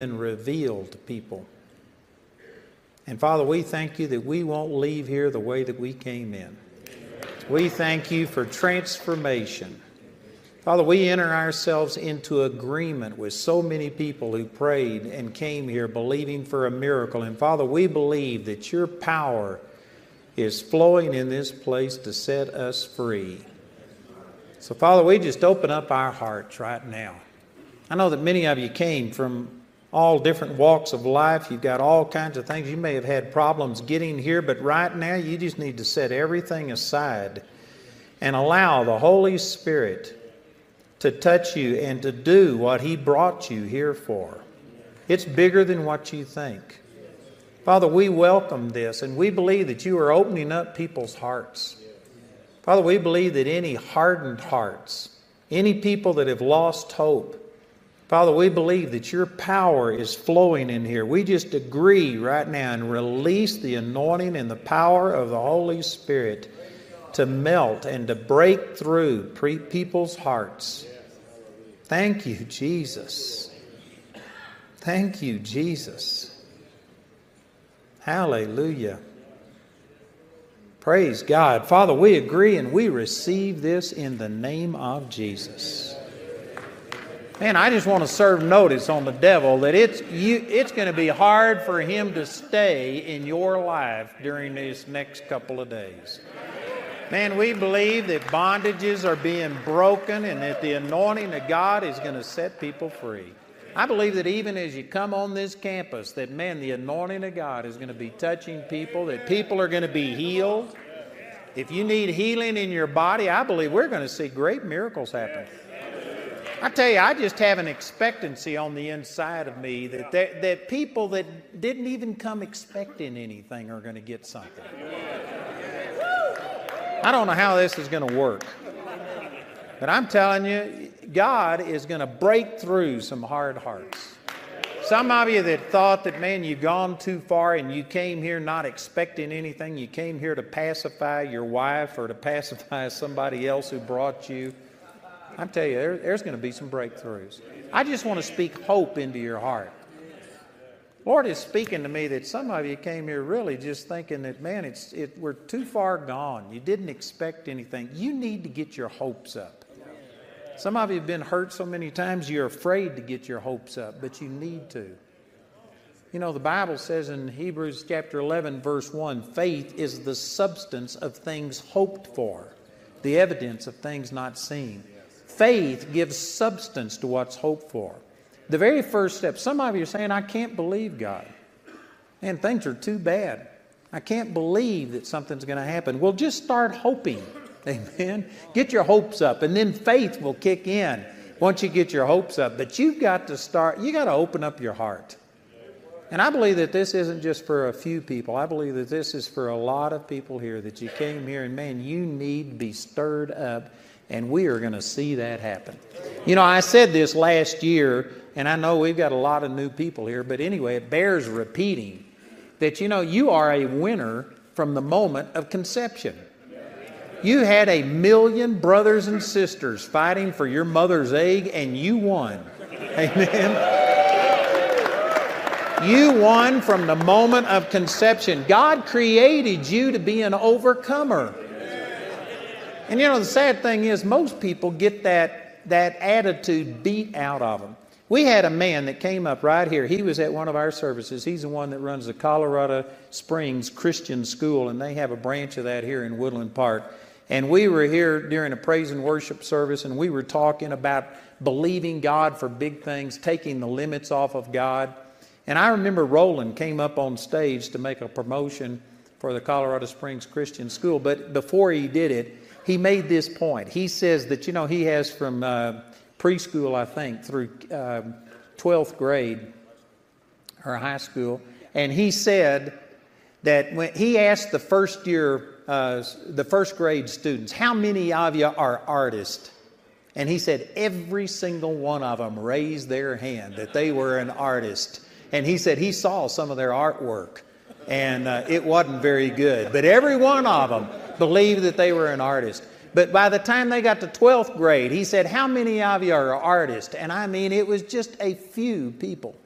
been revealed to people. And Father, we thank you that we won't leave here the way that we came in. We thank you for transformation. Father, we enter ourselves into agreement with so many people who prayed and came here believing for a miracle. And Father, we believe that your power is flowing in this place to set us free. So, Father, we just open up our hearts right now. I know that many of you came from all different walks of life. You've got all kinds of things. You may have had problems getting here, but right now you just need to set everything aside and allow the Holy Spirit to touch you and to do what He brought you here for. It's bigger than what you think. Father, we welcome this and we believe that you are opening up people's hearts. Father, we believe that any hardened hearts, any people that have lost hope, Father, we believe that your power is flowing in here. We just agree right now and release the anointing and the power of the Holy Spirit to melt and to break through people's hearts. Thank you, Jesus. Thank you, Jesus. Hallelujah. Praise God. Father, we agree and we receive this in the name of Jesus. Man, I just want to serve notice on the devil that it's, you, it's going to be hard for him to stay in your life during these next couple of days. Man, we believe that bondages are being broken and that the anointing of God is going to set people free. I believe that even as you come on this campus, that man, the anointing of God is going to be touching people, that people are going to be healed. If you need healing in your body, I believe we're going to see great miracles happen. I tell you, I just have an expectancy on the inside of me that, that, that people that didn't even come expecting anything are going to get something. I don't know how this is going to work. But I'm telling you, God is going to break through some hard hearts. Some of you that thought that, man, you've gone too far and you came here not expecting anything, you came here to pacify your wife or to pacify somebody else who brought you. I'm telling you, there, there's going to be some breakthroughs. I just want to speak hope into your heart. Lord is speaking to me that some of you came here really just thinking that, man, it's, it, we're too far gone. You didn't expect anything. You need to get your hopes up. Some of you have been hurt so many times you're afraid to get your hopes up, but you need to. You know, the Bible says in Hebrews chapter 11, verse 1 faith is the substance of things hoped for, the evidence of things not seen. Faith gives substance to what's hoped for. The very first step, some of you are saying, I can't believe God. And things are too bad. I can't believe that something's going to happen. Well, just start hoping. Amen. Get your hopes up, and then faith will kick in once you get your hopes up. But you've got to start, you got to open up your heart. And I believe that this isn't just for a few people. I believe that this is for a lot of people here that you came here and man, you need to be stirred up, and we are going to see that happen. You know, I said this last year and I know we've got a lot of new people here, but anyway, it bears repeating that you know you are a winner from the moment of conception. You had a million brothers and sisters fighting for your mother's egg, and you won. Amen. You won from the moment of conception. God created you to be an overcomer. And you know, the sad thing is, most people get that, that attitude beat out of them. We had a man that came up right here. He was at one of our services. He's the one that runs the Colorado Springs Christian School, and they have a branch of that here in Woodland Park. And we were here during a praise and worship service, and we were talking about believing God for big things, taking the limits off of God. And I remember Roland came up on stage to make a promotion for the Colorado Springs Christian School. But before he did it, he made this point. He says that, you know, he has from uh, preschool, I think, through uh, 12th grade or high school. And he said that when he asked the first year, uh, the first grade students, how many of you are artists? And he said every single one of them raised their hand that they were an artist. And he said he saw some of their artwork and uh, it wasn't very good. But every one of them believed that they were an artist. But by the time they got to 12th grade, he said, How many of you are artists? And I mean, it was just a few people.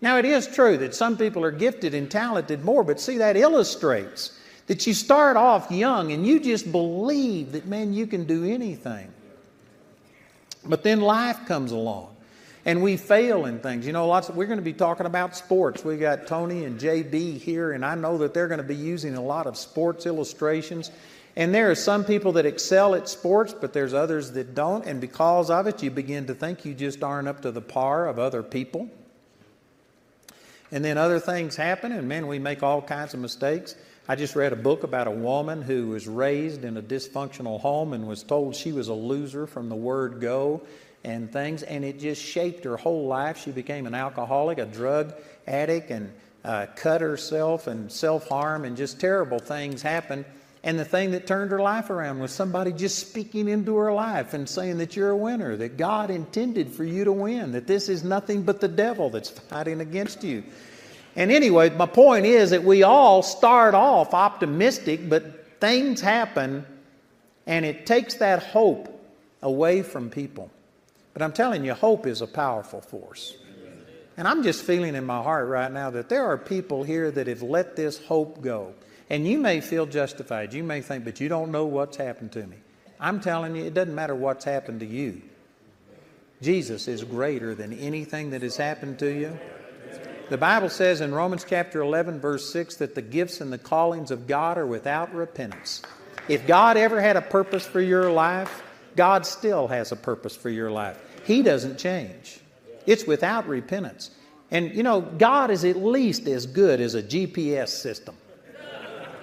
Now, it is true that some people are gifted and talented more, but see, that illustrates that you start off young and you just believe that, man, you can do anything. But then life comes along and we fail in things. You know, lots of, we're going to be talking about sports. We got Tony and JB here, and I know that they're going to be using a lot of sports illustrations. And there are some people that excel at sports, but there's others that don't. And because of it, you begin to think you just aren't up to the par of other people. And then other things happen, and man, we make all kinds of mistakes. I just read a book about a woman who was raised in a dysfunctional home and was told she was a loser from the word go and things, and it just shaped her whole life. She became an alcoholic, a drug addict, and uh, cut herself and self harm, and just terrible things happened. And the thing that turned her life around was somebody just speaking into her life and saying that you're a winner, that God intended for you to win, that this is nothing but the devil that's fighting against you. And anyway, my point is that we all start off optimistic, but things happen and it takes that hope away from people. But I'm telling you, hope is a powerful force. And I'm just feeling in my heart right now that there are people here that have let this hope go. And you may feel justified. You may think, but you don't know what's happened to me. I'm telling you, it doesn't matter what's happened to you. Jesus is greater than anything that has happened to you. The Bible says in Romans chapter 11, verse 6, that the gifts and the callings of God are without repentance. If God ever had a purpose for your life, God still has a purpose for your life. He doesn't change. It's without repentance. And you know, God is at least as good as a GPS system.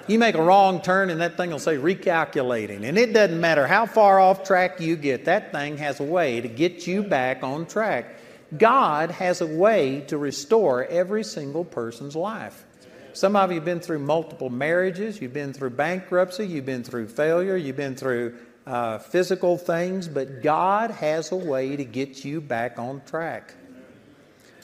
You make a wrong turn and that thing will say recalculating. And it doesn't matter how far off track you get, that thing has a way to get you back on track. God has a way to restore every single person's life. Some of you have been through multiple marriages, you've been through bankruptcy, you've been through failure, you've been through uh, physical things, but God has a way to get you back on track.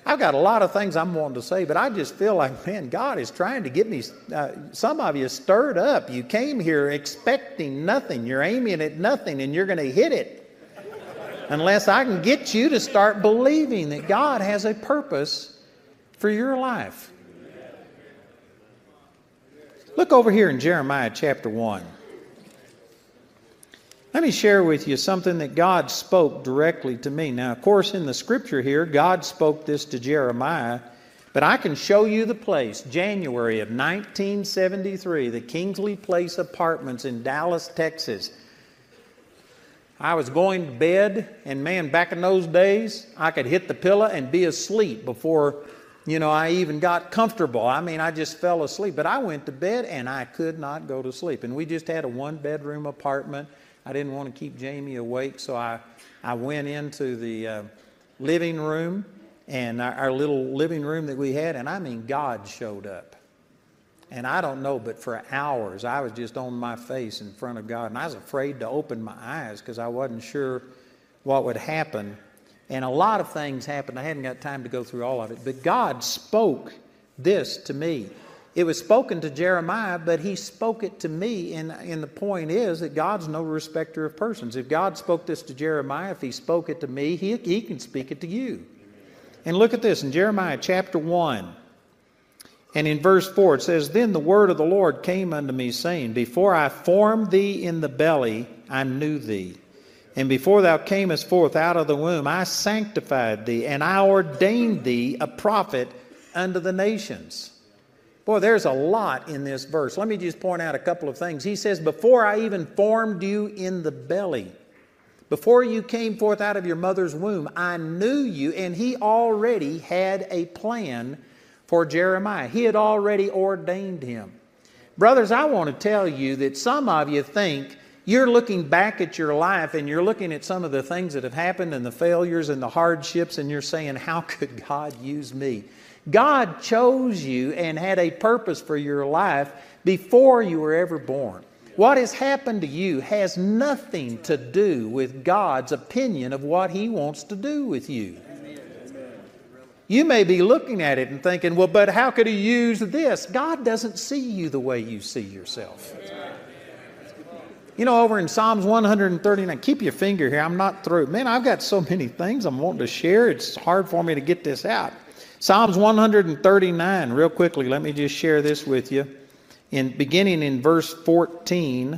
I've got a lot of things I'm wanting to say, but I just feel like, man, God is trying to get me. Uh, some of you stirred up. You came here expecting nothing. You're aiming at nothing, and you're going to hit it. Unless I can get you to start believing that God has a purpose for your life. Look over here in Jeremiah chapter 1. Let me share with you something that God spoke directly to me. Now, of course, in the scripture here, God spoke this to Jeremiah, but I can show you the place. January of 1973, the Kingsley Place Apartments in Dallas, Texas. I was going to bed, and man, back in those days, I could hit the pillow and be asleep before, you know, I even got comfortable. I mean, I just fell asleep. But I went to bed and I could not go to sleep. And we just had a one bedroom apartment. I didn't want to keep Jamie awake, so I, I went into the uh, living room and our, our little living room that we had, and I mean, God showed up. And I don't know, but for hours I was just on my face in front of God, and I was afraid to open my eyes because I wasn't sure what would happen. And a lot of things happened. I hadn't got time to go through all of it, but God spoke this to me. It was spoken to Jeremiah, but he spoke it to me. And, and the point is that God's no respecter of persons. If God spoke this to Jeremiah, if he spoke it to me, he, he can speak it to you. And look at this in Jeremiah chapter 1. And in verse 4 it says, Then the word of the Lord came unto me, saying, Before I formed thee in the belly, I knew thee. And before thou camest forth out of the womb, I sanctified thee, and I ordained thee a prophet unto the nations. Boy, there's a lot in this verse. Let me just point out a couple of things. He says, Before I even formed you in the belly, before you came forth out of your mother's womb, I knew you, and he already had a plan for Jeremiah. He had already ordained him. Brothers, I want to tell you that some of you think you're looking back at your life and you're looking at some of the things that have happened and the failures and the hardships, and you're saying, How could God use me? God chose you and had a purpose for your life before you were ever born. What has happened to you has nothing to do with God's opinion of what He wants to do with you. You may be looking at it and thinking, well, but how could He use this? God doesn't see you the way you see yourself. You know, over in Psalms 139, keep your finger here. I'm not through. Man, I've got so many things I'm wanting to share. It's hard for me to get this out. Psalms 139, real quickly, let me just share this with you. In beginning in verse 14,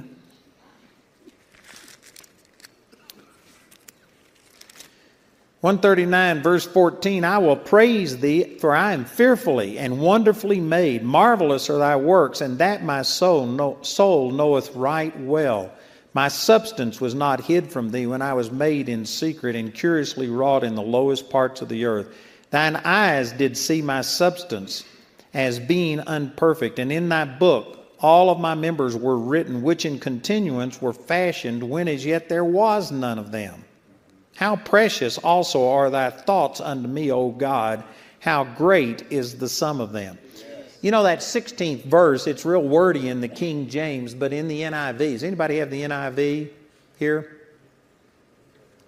139, verse 14 I will praise thee, for I am fearfully and wonderfully made. Marvelous are thy works, and that my soul, know, soul knoweth right well. My substance was not hid from thee when I was made in secret and curiously wrought in the lowest parts of the earth. Thine eyes did see my substance as being unperfect, and in thy book all of my members were written, which in continuance were fashioned when as yet there was none of them. How precious also are thy thoughts unto me, O God. How great is the sum of them. You know that 16th verse, it's real wordy in the King James, but in the NIV. Does anybody have the NIV here?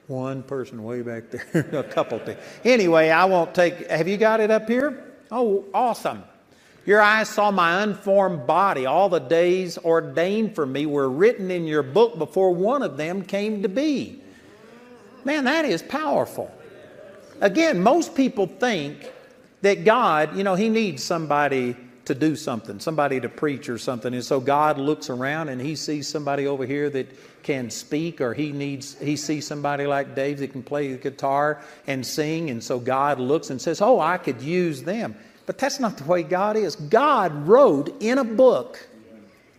One person way back there, a couple things. Anyway, I won't take, have you got it up here? Oh, awesome. Your eyes saw my unformed body. All the days ordained for me were written in your book before one of them came to be. Man, that is powerful. Again, most people think that God, you know, He needs somebody to do something, somebody to preach or something. And so God looks around and He sees somebody over here that can speak, or He needs, He sees somebody like Dave that can play the guitar and sing. And so God looks and says, Oh, I could use them. But that's not the way God is. God wrote in a book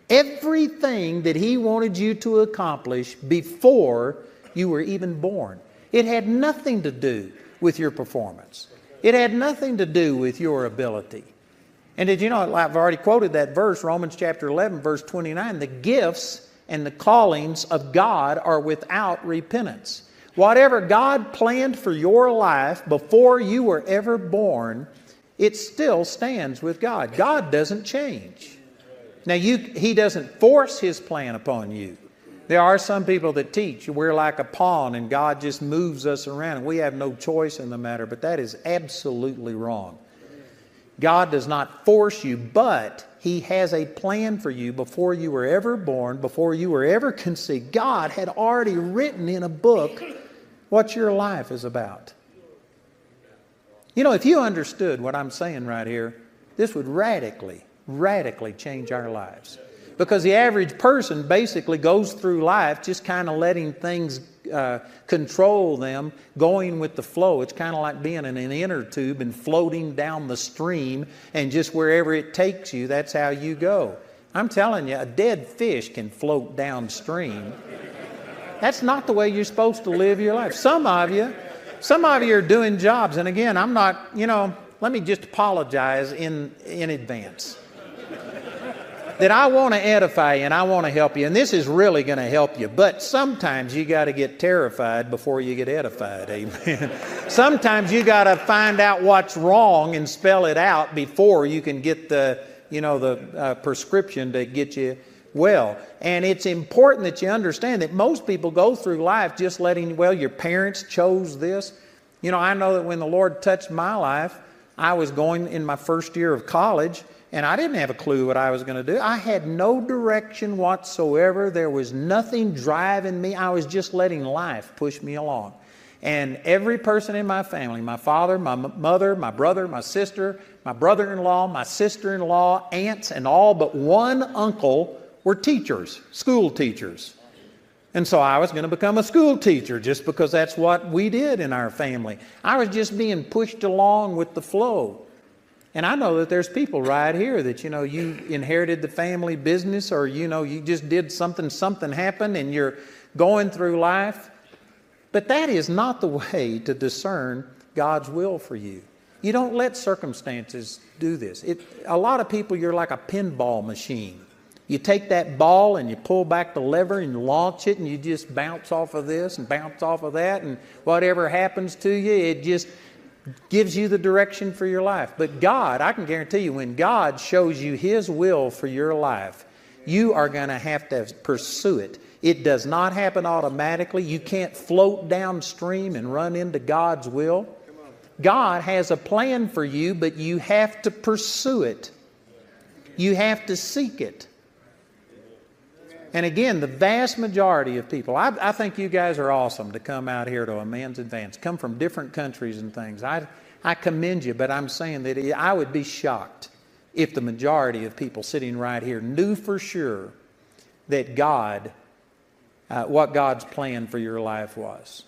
everything that He wanted you to accomplish before you were even born. It had nothing to do with your performance, it had nothing to do with your ability. And did you know, I've already quoted that verse, Romans chapter 11, verse 29 the gifts and the callings of God are without repentance. Whatever God planned for your life before you were ever born, it still stands with God. God doesn't change. Now, you, He doesn't force His plan upon you. There are some people that teach we're like a pawn and God just moves us around and we have no choice in the matter, but that is absolutely wrong. God does not force you, but He has a plan for you before you were ever born, before you were ever conceived. God had already written in a book what your life is about. You know, if you understood what I'm saying right here, this would radically, radically change our lives. Because the average person basically goes through life just kind of letting things uh, control them, going with the flow. It's kind of like being in an inner tube and floating down the stream, and just wherever it takes you, that's how you go. I'm telling you, a dead fish can float downstream. That's not the way you're supposed to live your life. Some of you, some of you are doing jobs, and again, I'm not, you know, let me just apologize in, in advance that I want to edify you and I want to help you, and this is really going to help you. But sometimes you got to get terrified before you get edified. Amen. sometimes you got to find out what's wrong and spell it out before you can get the, you know, the uh, prescription to get you well. And it's important that you understand that most people go through life just letting, well, your parents chose this. You know, I know that when the Lord touched my life, I was going in my first year of college and I didn't have a clue what I was going to do. I had no direction whatsoever. There was nothing driving me. I was just letting life push me along. And every person in my family my father, my mother, my brother, my sister, my brother in law, my sister in law, aunts, and all but one uncle were teachers, school teachers. And so I was going to become a school teacher just because that's what we did in our family. I was just being pushed along with the flow. And I know that there's people right here that, you know, you inherited the family business or, you know, you just did something, something happened and you're going through life. But that is not the way to discern God's will for you. You don't let circumstances do this. It, a lot of people, you're like a pinball machine. You take that ball and you pull back the lever and you launch it and you just bounce off of this and bounce off of that and whatever happens to you, it just gives you the direction for your life. But God, I can guarantee you, when God shows you His will for your life, you are going to have to pursue it. It does not happen automatically. You can't float downstream and run into God's will. God has a plan for you, but you have to pursue it. You have to seek it. And again, the vast majority of people, I, I, think you guys are awesome to come out here to a men's advance, come from different countries and things. I, I commend you, but I'm saying that I would be shocked if the majority of people sitting right here knew for sure that God, uh, what God's plan for your life was.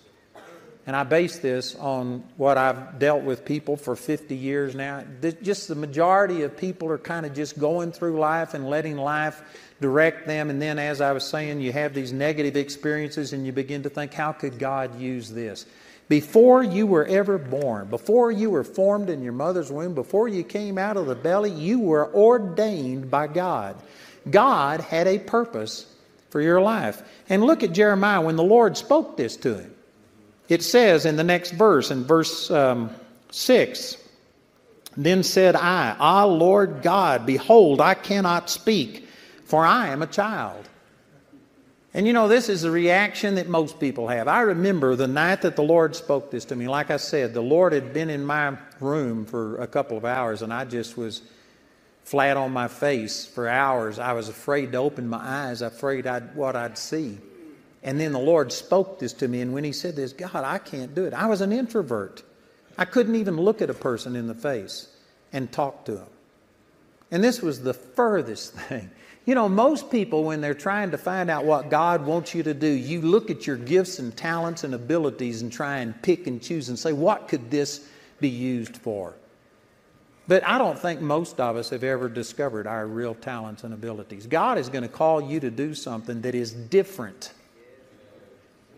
And I base this on what I've dealt with people for 50 years now. Just the majority of people are kind of just going through life and letting life direct them. And then, as I was saying, you have these negative experiences and you begin to think, how could God use this? Before you were ever born, before you were formed in your mother's womb, before you came out of the belly, you were ordained by God. God had a purpose for your life. And look at Jeremiah when the Lord spoke this to him. It says in the next verse, in verse um, 6, Then said I, Ah, Lord God, behold, I cannot speak, for I am a child. And you know, this is the reaction that most people have. I remember the night that the Lord spoke this to me. Like I said, the Lord had been in my room for a couple of hours, and I just was flat on my face for hours. I was afraid to open my eyes, afraid I'd, what I'd see. And then the Lord spoke this to me, and when He said this, God, I can't do it. I was an introvert. I couldn't even look at a person in the face and talk to them. And this was the furthest thing. You know, most people, when they're trying to find out what God wants you to do, you look at your gifts and talents and abilities and try and pick and choose and say, what could this be used for? But I don't think most of us have ever discovered our real talents and abilities. God is going to call you to do something that is different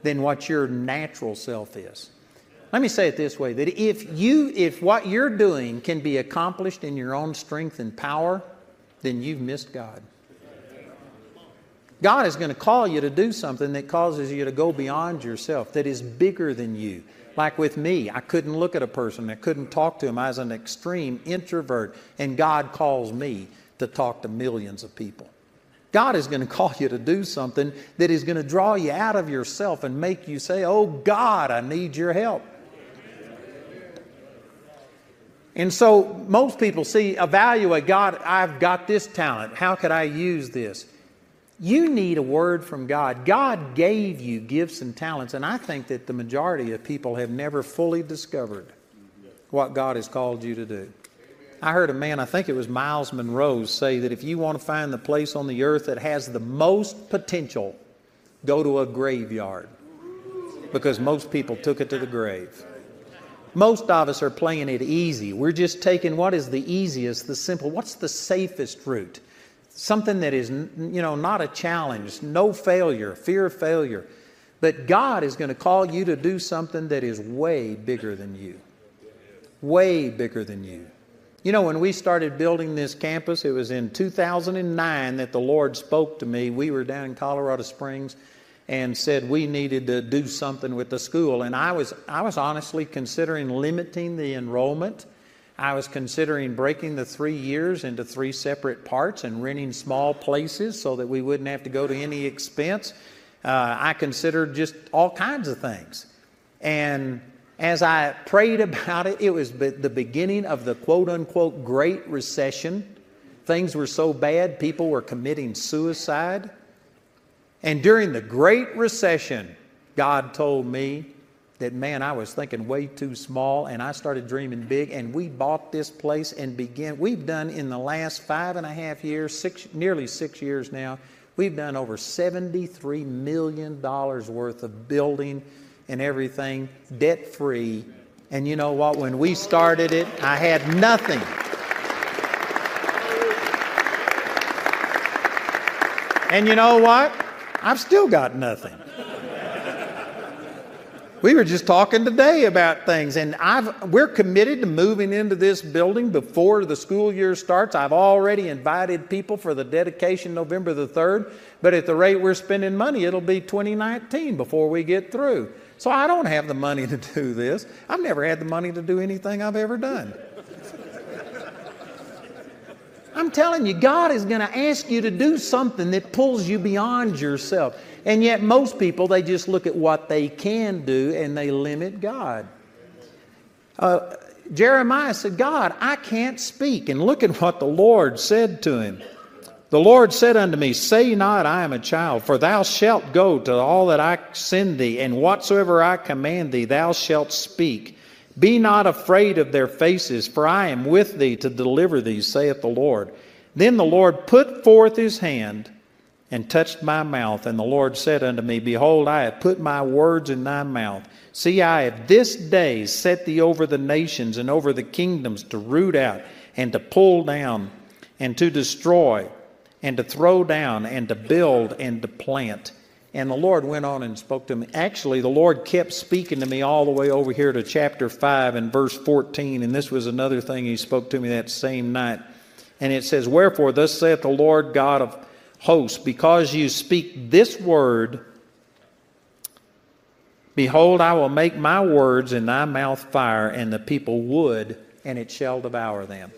than what your natural self is. Let me say it this way that if you if what you're doing can be accomplished in your own strength and power, then you've missed God. God is going to call you to do something that causes you to go beyond yourself, that is bigger than you. Like with me, I couldn't look at a person, I couldn't talk to him. I was an extreme introvert, and God calls me to talk to millions of people. God is going to call you to do something that is going to draw you out of yourself and make you say, Oh God, I need your help. And so most people see, evaluate God, I've got this talent. How could I use this? You need a word from God. God gave you gifts and talents, and I think that the majority of people have never fully discovered what God has called you to do. I heard a man, I think it was Myles Munroe, say that if you want to find the place on the earth that has the most potential, go to a graveyard. Because most people took it to the grave. Most of us are playing it easy. We're just taking what is the easiest, the simple, what's the safest route? Something that is, you know, not a challenge, no failure, fear of failure. But God is going to call you to do something that is way bigger than you. Way bigger than you. You know, when we started building this campus, it was in 2009 that the Lord spoke to me. We were down in Colorado Springs and said we needed to do something with the school. And I was, I was honestly considering limiting the enrollment. I was considering breaking the three years into three separate parts and renting small places so that we wouldn't have to go to any expense. Uh, I considered just all kinds of things. And as I prayed about it, it was the beginning of the quote unquote Great Recession. Things were so bad, people were committing suicide. And during the Great Recession, God told me that, man, I was thinking way too small, and I started dreaming big. And we bought this place and began. We've done in the last five and a half years, six, nearly six years now, we've done over $73 million worth of building and everything debt free. And you know what? When we started it, I had nothing. And you know what? I've still got nothing. We were just talking today about things, and I've, we're committed to moving into this building before the school year starts. I've already invited people for the dedication November the 3rd, but at the rate we're spending money, it'll be 2019 before we get through. So I don't have the money to do this. I've never had the money to do anything I've ever done. I'm telling you, God is going to ask you to do something that pulls you beyond yourself. And yet, most people, they just look at what they can do and they limit God. Uh, Jeremiah said, God, I can't speak. And look at what the Lord said to him. The Lord said unto me, Say not, I am a child, for thou shalt go to all that I send thee, and whatsoever I command thee, thou shalt speak. Be not afraid of their faces, for I am with thee to deliver thee, saith the Lord. Then the Lord put forth his hand and touched my mouth. And the Lord said unto me, Behold, I have put my words in thy mouth. See, I have this day set thee over the nations and over the kingdoms to root out and to pull down and to destroy and to throw down and to build and to plant. And the Lord went on and spoke to me. Actually, the Lord kept speaking to me all the way over here to chapter 5 and verse 14. And this was another thing He spoke to me that same night. And it says, Wherefore, thus saith the Lord God of hosts, because you speak this word, behold, I will make my words in thy mouth fire, and the people wood, and it shall devour them.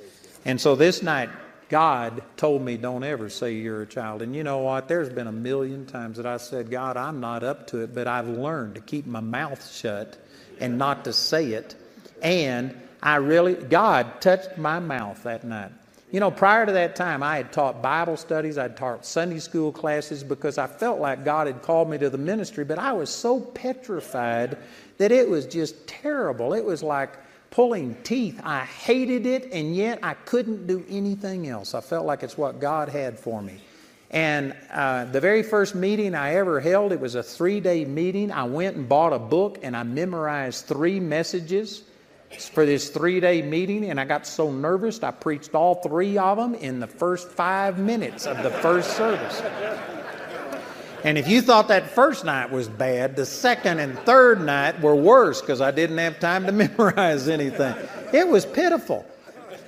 And so this night, God told me, don't ever say you're a child. And you know what? There's been a million times that I said, God, I'm not up to it, but I've learned to keep my mouth shut and not to say it. And I really, God touched my mouth that night. You know, prior to that time, I had taught Bible studies, I'd taught Sunday school classes because I felt like God had called me to the ministry, but I was so petrified that it was just terrible. It was like, pulling teeth. I hated it, and yet I couldn't do anything else. I felt like it's what God had for me. And uh, the very first meeting I ever held, it was a three day meeting. I went and bought a book and I memorized three messages for this three day meeting. And I got so nervous, I preached all three of them in the first five minutes of the first service. And if you thought that first night was bad, the second and third night were worse because I didn't have time to memorize anything. It was pitiful.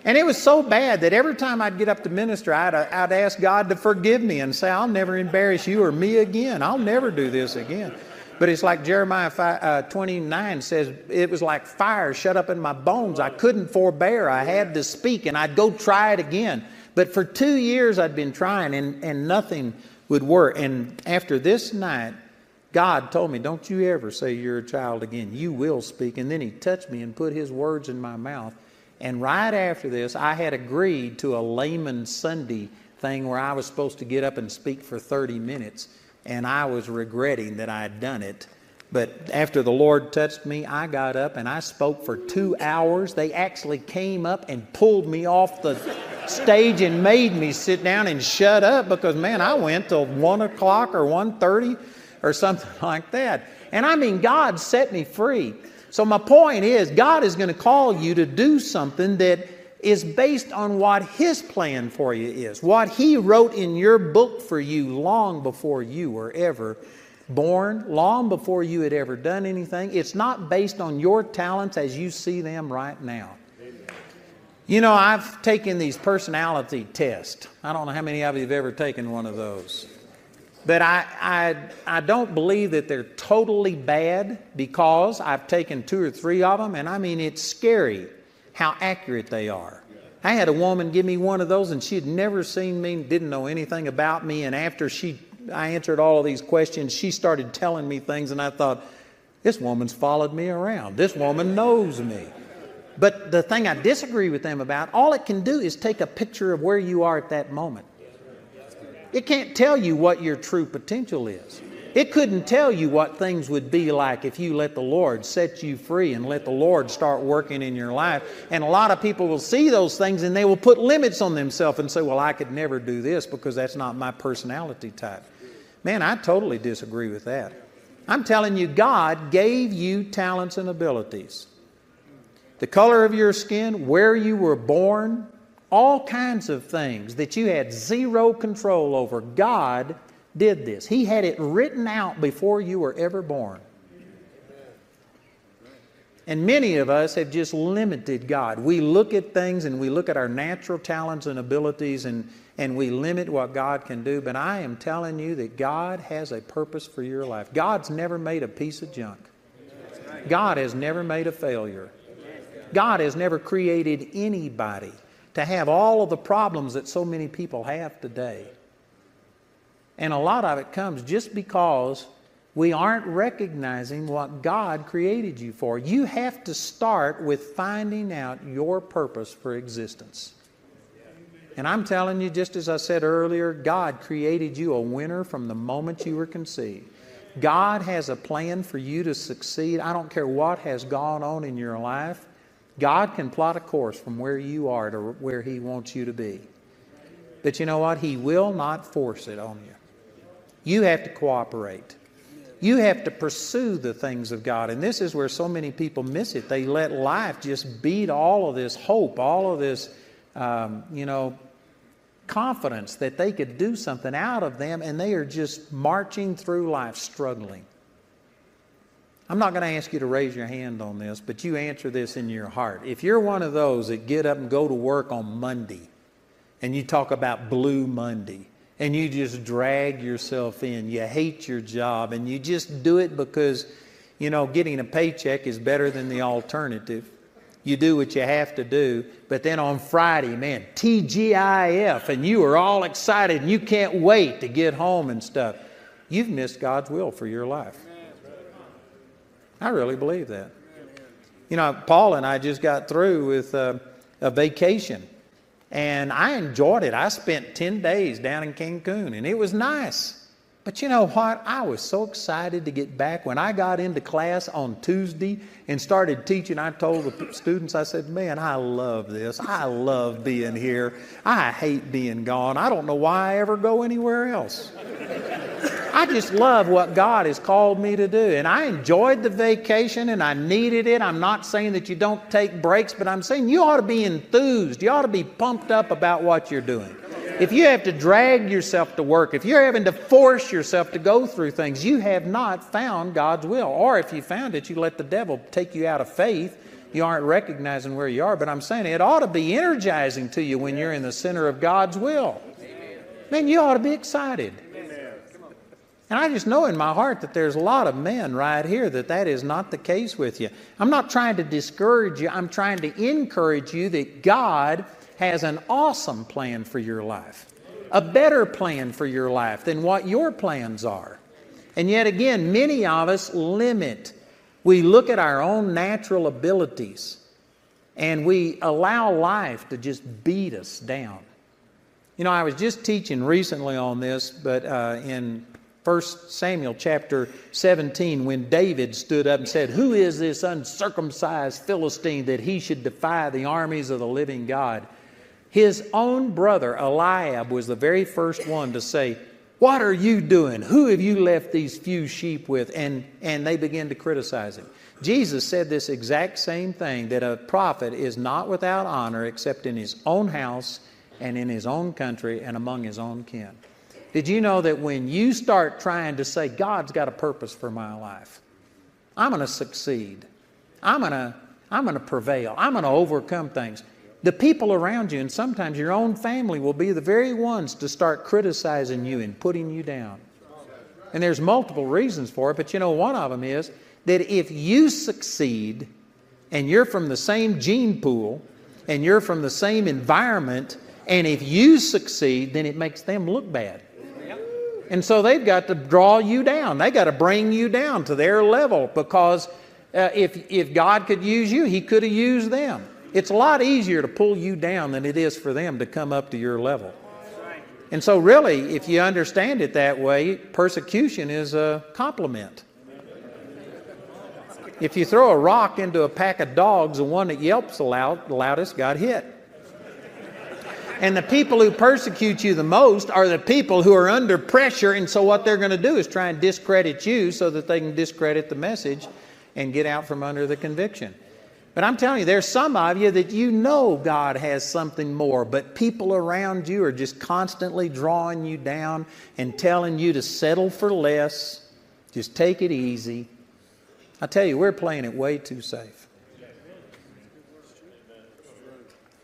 And it was so bad that every time I'd get up to minister, I'd, I'd ask God to forgive me and say, I'll never embarrass you or me again. I'll never do this again. But it's like Jeremiah 5, uh, 29 says, it was like fire shut up in my bones. I couldn't forbear. I had to speak, and I'd go try it again. But for two years I'd been trying, and, and nothing would work. And after this night, God told me, Don't you ever say you're a child again. You will speak. And then He touched me and put His words in my mouth. And right after this, I had agreed to a layman Sunday thing where I was supposed to get up and speak for 30 minutes. And I was regretting that I had done it. But after the Lord touched me, I got up and I spoke for two hours. They actually came up and pulled me off the stage and made me sit down and shut up because man, I went till one o'clock or 1.30 or something like that. And I mean, God set me free. So my point is, God is going to call you to do something that is based on what His plan for you is, what He wrote in your book for you long before you were ever born, long before you had ever done anything. It's not based on your talents as you see them right now. You know, I've taken these personality tests. I don't know how many of you have ever taken one of those. But I, I, I don't believe that they're totally bad because I've taken two or three of them, and I mean, it's scary how accurate they are. I had a woman give me one of those, and she had never seen me, didn't know anything about me, and after she, I answered all of these questions, she started telling me things, and I thought, this woman's followed me around. This woman knows me. But the thing I disagree with them about, all it can do is take a picture of where you are at that moment. It can't tell you what your true potential is. It couldn't tell you what things would be like if you let the Lord set you free and let the Lord start working in your life. And a lot of people will see those things and they will put limits on themselves and say, Well, I could never do this because that's not my personality type. Man, I totally disagree with that. I'm telling you, God gave you talents and abilities the color of your skin, where you were born, all kinds of things that you had zero control over. God did this. He had it written out before you were ever born. And many of us have just limited God. We look at things and we look at our natural talents and abilities and, and we limit what God can do. But I am telling you that God has a purpose for your life. God's never made a piece of junk, God has never made a failure. God has never created anybody to have all of the problems that so many people have today. And a lot of it comes just because we aren't recognizing what God created you for. You have to start with finding out your purpose for existence. And I'm telling you, just as I said earlier, God created you a winner from the moment you were conceived. God has a plan for you to succeed. I don't care what has gone on in your life. God can plot a course from where you are to where He wants you to be. But you know what? He will not force it on you. You have to cooperate. You have to pursue the things of God. And this is where so many people miss it. They let life just beat all of this hope, all of this, um, you know, confidence that they could do something out of them, and they are just marching through life struggling. I'm not going to ask you to raise your hand on this, but you answer this in your heart. If you're one of those that get up and go to work on Monday, and you talk about Blue Monday, and you just drag yourself in. You hate your job and you just do it because, you know, getting a paycheck is better than the alternative. You do what you have to do, but then on Friday, man, TGIF, and you are all excited and you can't wait to get home and stuff. You've missed God's will for your life. I really believe that. You know, Paul and I just got through with uh, a vacation and I enjoyed it. I spent 10 days down in Cancun, and it was nice. But you know what? I was so excited to get back. When I got into class on Tuesday and started teaching, I told the students, I said, Man, I love this. I love being here. I hate being gone. I don't know why I ever go anywhere else. I just love what God has called me to do. And I enjoyed the vacation and I needed it. I'm not saying that you don't take breaks, but I'm saying you ought to be enthused. You ought to be pumped up about what you're doing. If you have to drag yourself to work, if you're having to force yourself to go through things, you have not found God's will. Or if you found it, you let the devil take you out of faith. You aren't recognizing where you are. But I'm saying it ought to be energizing to you when you're in the center of God's will. Man, you ought to be excited. And I just know in my heart that there's a lot of men right here that that is not the case with you. I'm not trying to discourage you, I'm trying to encourage you that God has an awesome plan for your life, a better plan for your life than what your plans are. And yet again, many of us limit. We look at our own natural abilities and we allow life to just beat us down. You know, I was just teaching recently on this, but uh, in 1 Samuel chapter 17, when David stood up and said, Who is this uncircumcised Philistine that he should defy the armies of the living God? His own brother Eliab was the very first one to say, What are you doing? Who have you left these few sheep with? And, and they began to criticize him. Jesus said this exact same thing that a prophet is not without honor except in his own house and in his own country and among his own kin. Did you know that when you start trying to say, God's got a purpose for my life, I'm going to succeed, I'm going to, I'm going to prevail, I'm going to overcome things, the people around you, and sometimes your own family, will be the very ones to start criticizing you and putting you down. And there's multiple reasons for it, but you know, one of them is that if you succeed and you're from the same gene pool and you're from the same environment, and if you succeed, then it makes them look bad. And so they've got to draw you down. They've got to bring you down to their level because uh, if, if God could use you, He could have used them. It's a lot easier to pull you down than it is for them to come up to your level. And so, really, if you understand it that way, persecution is a compliment. If you throw a rock into a pack of dogs, the one that yelps the loud, loudest got hit. And the people who persecute you the most are the people who are under pressure. And so, what they're going to do is try and discredit you so that they can discredit the message and get out from under the conviction. But I'm telling you, there's some of you that you know God has something more, but people around you are just constantly drawing you down and telling you to settle for less. Just take it easy. I tell you, we're playing it way too safe.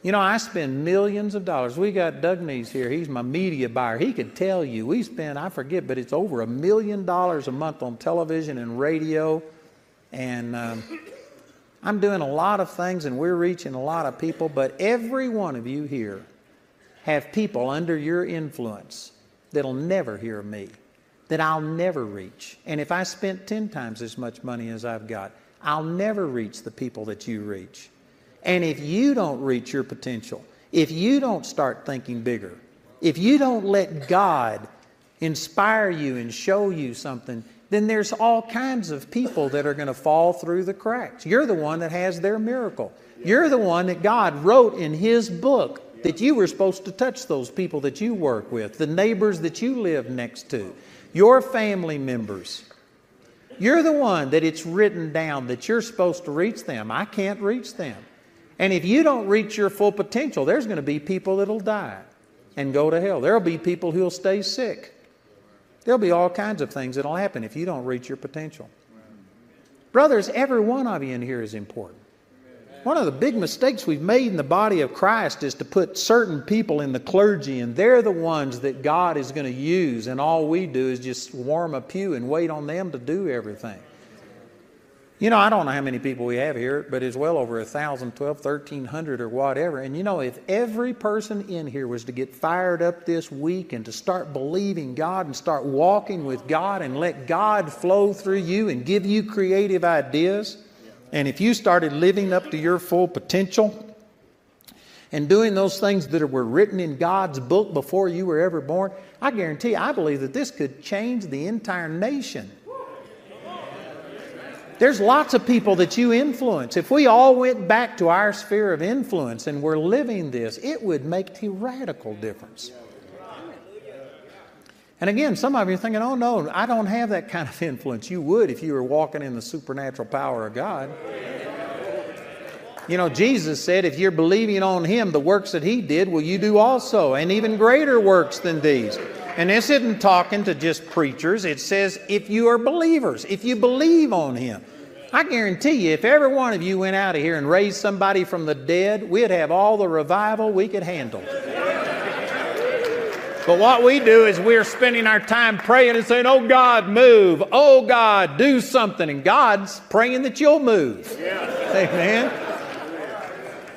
You know, I spend millions of dollars. We got Doug Nees here. He's my media buyer. He can tell you we spend, I forget, but it's over a million dollars a month on television and radio. And um, I'm doing a lot of things and we're reaching a lot of people. But every one of you here have people under your influence that'll never hear me, that I'll never reach. And if I spent 10 times as much money as I've got, I'll never reach the people that you reach. And if you don't reach your potential, if you don't start thinking bigger, if you don't let God inspire you and show you something, then there's all kinds of people that are going to fall through the cracks. You're the one that has their miracle. You're the one that God wrote in His book that you were supposed to touch those people that you work with, the neighbors that you live next to, your family members. You're the one that it's written down that you're supposed to reach them. I can't reach them. And if you don't reach your full potential, there's going to be people that'll die and go to hell. There'll be people who'll stay sick. There'll be all kinds of things that'll happen if you don't reach your potential. Brothers, every one of you in here is important. One of the big mistakes we've made in the body of Christ is to put certain people in the clergy, and they're the ones that God is going to use, and all we do is just warm a pew and wait on them to do everything. You know, I don't know how many people we have here, but it's well over a thousand, twelve, thirteen hundred, or whatever. And you know, if every person in here was to get fired up this week and to start believing God and start walking with God and let God flow through you and give you creative ideas, and if you started living up to your full potential and doing those things that were written in God's book before you were ever born, I guarantee, I believe that this could change the entire nation. There's lots of people that you influence. If we all went back to our sphere of influence and were living this, it would make a radical difference. And again, some of you are thinking, oh no, I don't have that kind of influence. You would if you were walking in the supernatural power of God. You know, Jesus said, if you're believing on Him, the works that He did, will you do also, and even greater works than these. And this isn't talking to just preachers. It says if you are believers, if you believe on Him. I guarantee you, if every one of you went out of here and raised somebody from the dead, we'd have all the revival we could handle. But what we do is we're spending our time praying and saying, Oh God, move. Oh God, do something. And God's praying that you'll move. Yeah. Amen.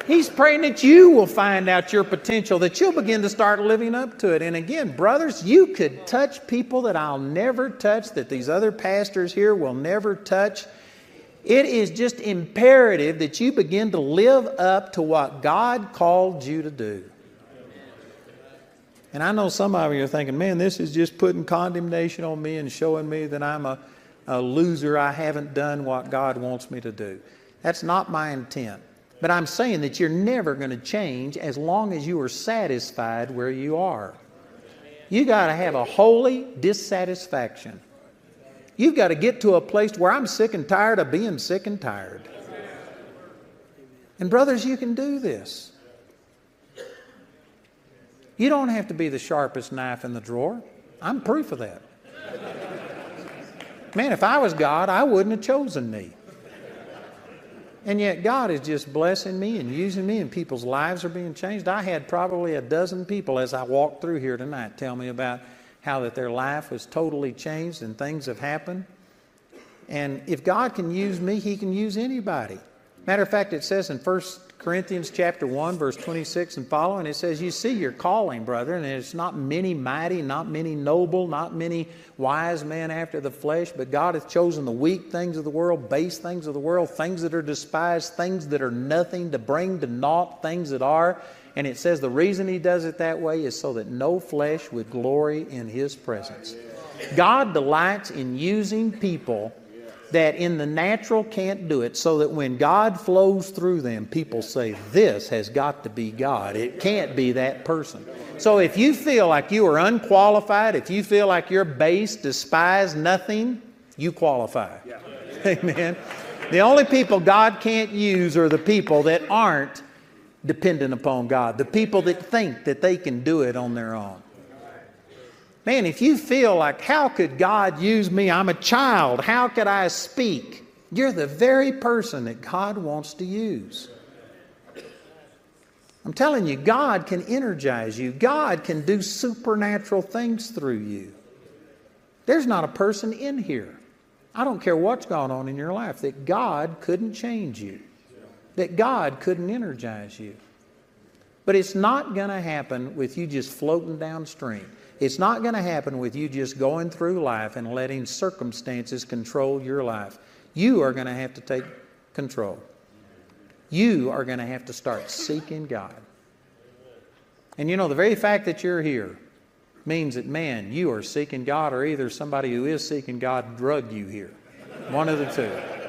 He's praying that you will find out your potential, that you'll begin to start living up to it. And again, brothers, you could touch people that I'll never touch, that these other pastors here will never touch. It is just imperative that you begin to live up to what God called you to do. And I know some of you are thinking, man, this is just putting condemnation on me and showing me that I'm a, a loser. I haven't done what God wants me to do. That's not my intent. But I'm saying that you're never going to change as long as you are satisfied where you are. You got to have a holy dissatisfaction. You've got to get to a place where I'm sick and tired of being sick and tired. And, brothers, you can do this. You don't have to be the sharpest knife in the drawer. I'm proof of that. Man, if I was God, I wouldn't have chosen me. And yet, God is just blessing me and using me, and people's lives are being changed. I had probably a dozen people as I walked through here tonight tell me about how that their life was totally changed and things have happened. And if God can use me, He can use anybody. Matter of fact, it says in 1 Corinthians chapter 1, verse 26 and following, it says, You see your calling, brother, and it's not many mighty, not many noble, not many wise men after the flesh, but God hath chosen the weak things of the world, base things of the world, things that are despised, things that are nothing, to bring to naught things that are. And it says the reason He does it that way is so that no flesh would glory in His presence. God delights in using people that in the natural can't do it, so that when God flows through them, people say, This has got to be God. It can't be that person. So if you feel like you are unqualified, if you feel like you're base, despise nothing, you qualify. Amen. The only people God can't use are the people that aren't dependent upon God, the people that think that they can do it on their own. Man, if you feel like, how could God use me? I'm a child. How could I speak? You're the very person that God wants to use. I'm telling you, God can energize you, God can do supernatural things through you. There's not a person in here, I don't care what's going on in your life, that God couldn't change you, that God couldn't energize you. But it's not going to happen with you just floating downstream. It's not going to happen with you just going through life and letting circumstances control your life. You are going to have to take control. You are going to have to start seeking God. And you know, the very fact that you're here, means that, man, you are seeking God, or either somebody who is seeking God drugged you here. One of the two.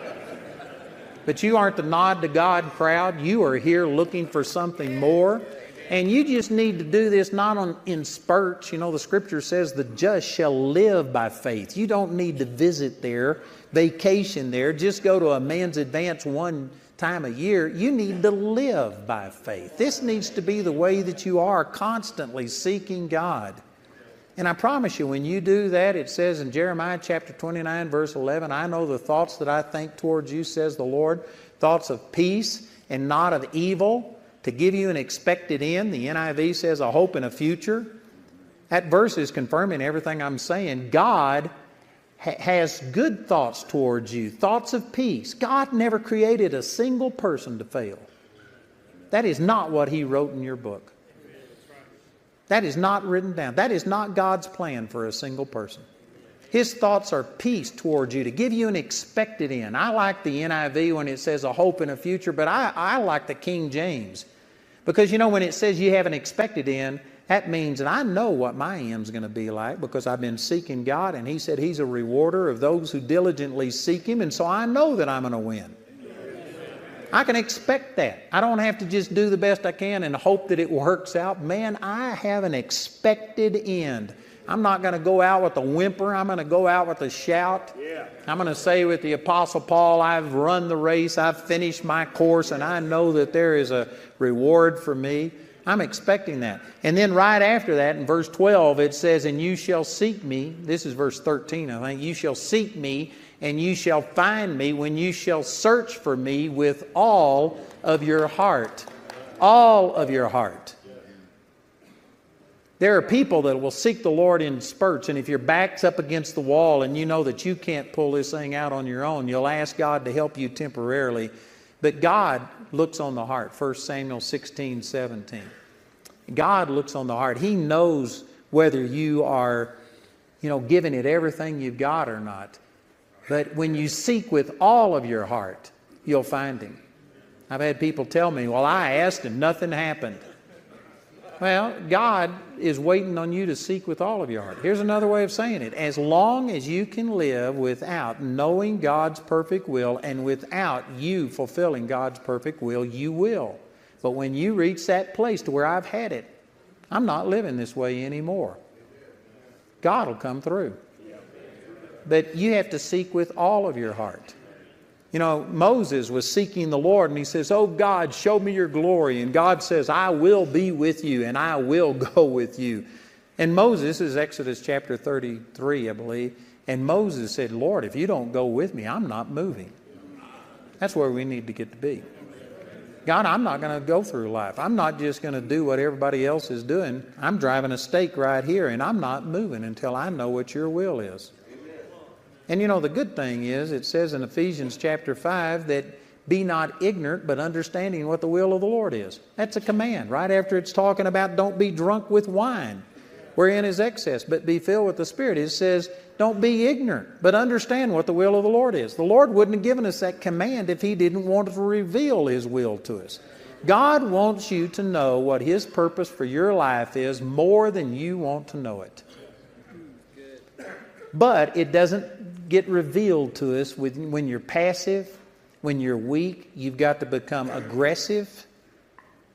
But you aren't the nod to God crowd. You are here looking for something more. And you just need to do this not on, in spurts. You know, the scripture says the just shall live by faith. You don't need to visit there, vacation there, just go to a man's advance one time a year. You need to live by faith. This needs to be the way that you are constantly seeking God. And I promise you, when you do that, it says in Jeremiah chapter 29, verse 11, I know the thoughts that I think towards you, says the Lord, thoughts of peace and not of evil, to give you an expected end. The NIV says a hope and a future. That verse is confirming everything I'm saying. God ha- has good thoughts towards you, thoughts of peace. God never created a single person to fail. That is not what He wrote in your book. That is not written down. That is not God's plan for a single person. His thoughts are peace towards you, to give you an expected end. I like the NIV when it says a hope in a future, but I, I like the King James. Because you know, when it says you have an expected end, that means that I know what my end's going to be like because I've been seeking God, and He said He's a rewarder of those who diligently seek Him, and so I know that I'm going to win. I can expect that. I don't have to just do the best I can and hope that it works out. Man, I have an expected end. I'm not going to go out with a whimper. I'm going to go out with a shout. Yeah. I'm going to say with the Apostle Paul, I've run the race, I've finished my course, and I know that there is a reward for me. I'm expecting that. And then right after that, in verse 12, it says, And you shall seek me. This is verse 13, I think. You shall seek me and you shall find me when you shall search for me with all of your heart. All of your heart. There are people that will seek the Lord in spurts, and if your back's up against the wall and you know that you can't pull this thing out on your own, you'll ask God to help you temporarily. But God looks on the heart. 1 Samuel 16, 17. God looks on the heart. He knows whether you are, you know, giving it everything you've got or not. But when you seek with all of your heart, you'll find Him. I've had people tell me, Well, I asked Him, nothing happened. Well, God is waiting on you to seek with all of your heart. Here's another way of saying it. As long as you can live without knowing God's perfect will and without you fulfilling God's perfect will, you will. But when you reach that place to where I've had it, I'm not living this way anymore. God will come through. But you have to seek with all of your heart. You know, Moses was seeking the Lord and he says, Oh God, show me your glory. And God says, I will be with you and I will go with you. And Moses is Exodus chapter 33, I believe. And Moses said, Lord, if you don't go with me, I'm not moving. That's where we need to get to be. God, I'm not going to go through life. I'm not just going to do what everybody else is doing. I'm driving a stake right here and I'm not moving until I know what your will is. And you know, the good thing is, it says in Ephesians chapter 5 that be not ignorant, but understanding what the will of the Lord is. That's a command. Right after it's talking about don't be drunk with wine, wherein is excess, but be filled with the Spirit. It says don't be ignorant, but understand what the will of the Lord is. The Lord wouldn't have given us that command if He didn't want to reveal His will to us. God wants you to know what His purpose for your life is more than you want to know it. But it doesn't get revealed to us when you're passive, when you're weak. You've got to become aggressive.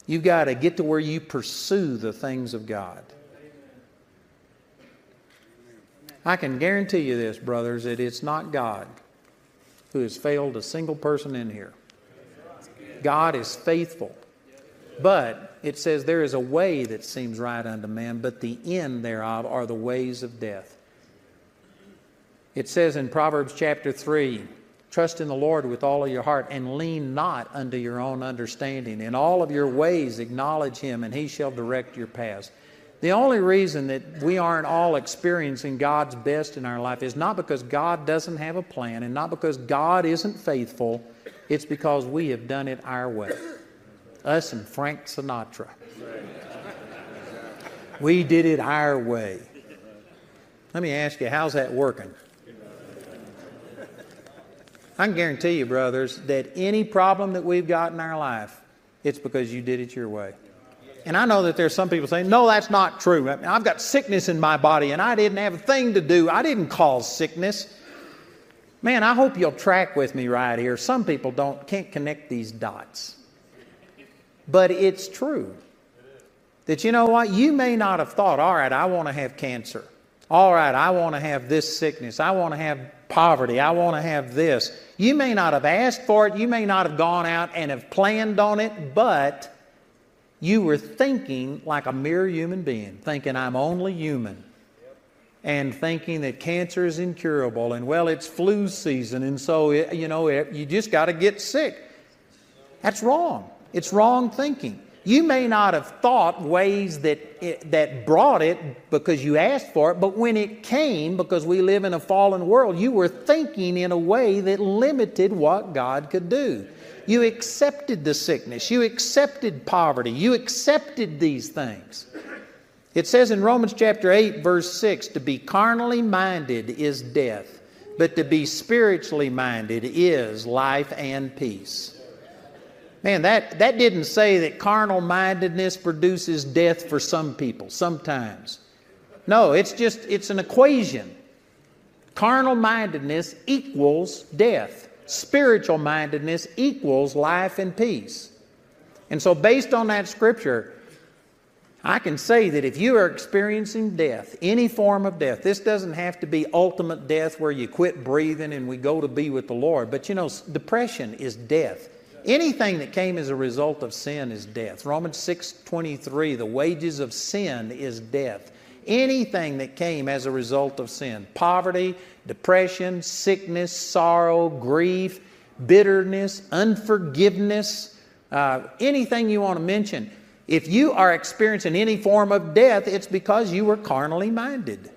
You've got to get to where you pursue the things of God. I can guarantee you this, brothers, that it's not God who has failed a single person in here. God is faithful. But it says there is a way that seems right unto man, but the end thereof are the ways of death. It says in Proverbs chapter 3 Trust in the Lord with all of your heart and lean not unto your own understanding. In all of your ways acknowledge Him, and He shall direct your paths. The only reason that we aren't all experiencing God's best in our life is not because God doesn't have a plan and not because God isn't faithful. It's because we have done it our way. Us and Frank Sinatra. We did it our way. Let me ask you, how's that working? I can guarantee you, brothers, that any problem that we've got in our life, it's because you did it your way. And I know that there's some people saying, no, that's not true. I've got sickness in my body and I didn't have a thing to do. I didn't cause sickness. Man, I hope you'll track with me right here. Some people don't can't connect these dots. But it's true. That you know what? You may not have thought, all right, I want to have cancer. All right, I want to have this sickness. I want to have poverty. I want to have this. You may not have asked for it. You may not have gone out and have planned on it, but you were thinking like a mere human being, thinking, I'm only human. And thinking that cancer is incurable, and well, it's flu season, and so, it, you know, it, you just got to get sick. That's wrong. It's wrong thinking. You may not have thought ways that, it, that brought it because you asked for it, but when it came, because we live in a fallen world, you were thinking in a way that limited what God could do. You accepted the sickness, you accepted poverty, you accepted these things. It says in Romans chapter 8, verse 6 to be carnally minded is death, but to be spiritually minded is life and peace. Man, that, that didn't say that carnal mindedness produces death for some people, sometimes. No, it's just, it's an equation. Carnal mindedness equals death. Spiritual mindedness equals life and peace. And so, based on that scripture, I can say that if you are experiencing death, any form of death, this doesn't have to be ultimate death where you quit breathing and we go to be with the Lord, but you know, depression is death. Anything that came as a result of sin is death. Romans 6:23, the wages of sin is death. Anything that came as a result of sin, poverty, depression, sickness, sorrow, grief, bitterness, unforgiveness, uh, anything you want to mention, if you are experiencing any form of death, it's because you were carnally minded.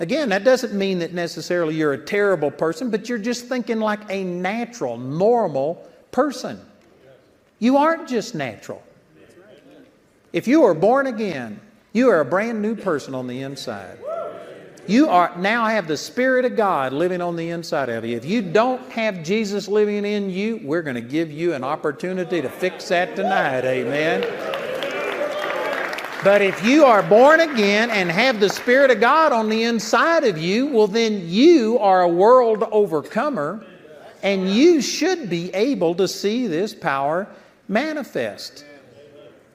Again, that doesn't mean that necessarily you're a terrible person, but you're just thinking like a natural, normal person. You aren't just natural. If you are born again, you are a brand new person on the inside. You are now have the Spirit of God living on the inside of you. If you don't have Jesus living in you, we're going to give you an opportunity to fix that tonight. Amen. But if you are born again and have the Spirit of God on the inside of you, well, then you are a world overcomer and you should be able to see this power manifest.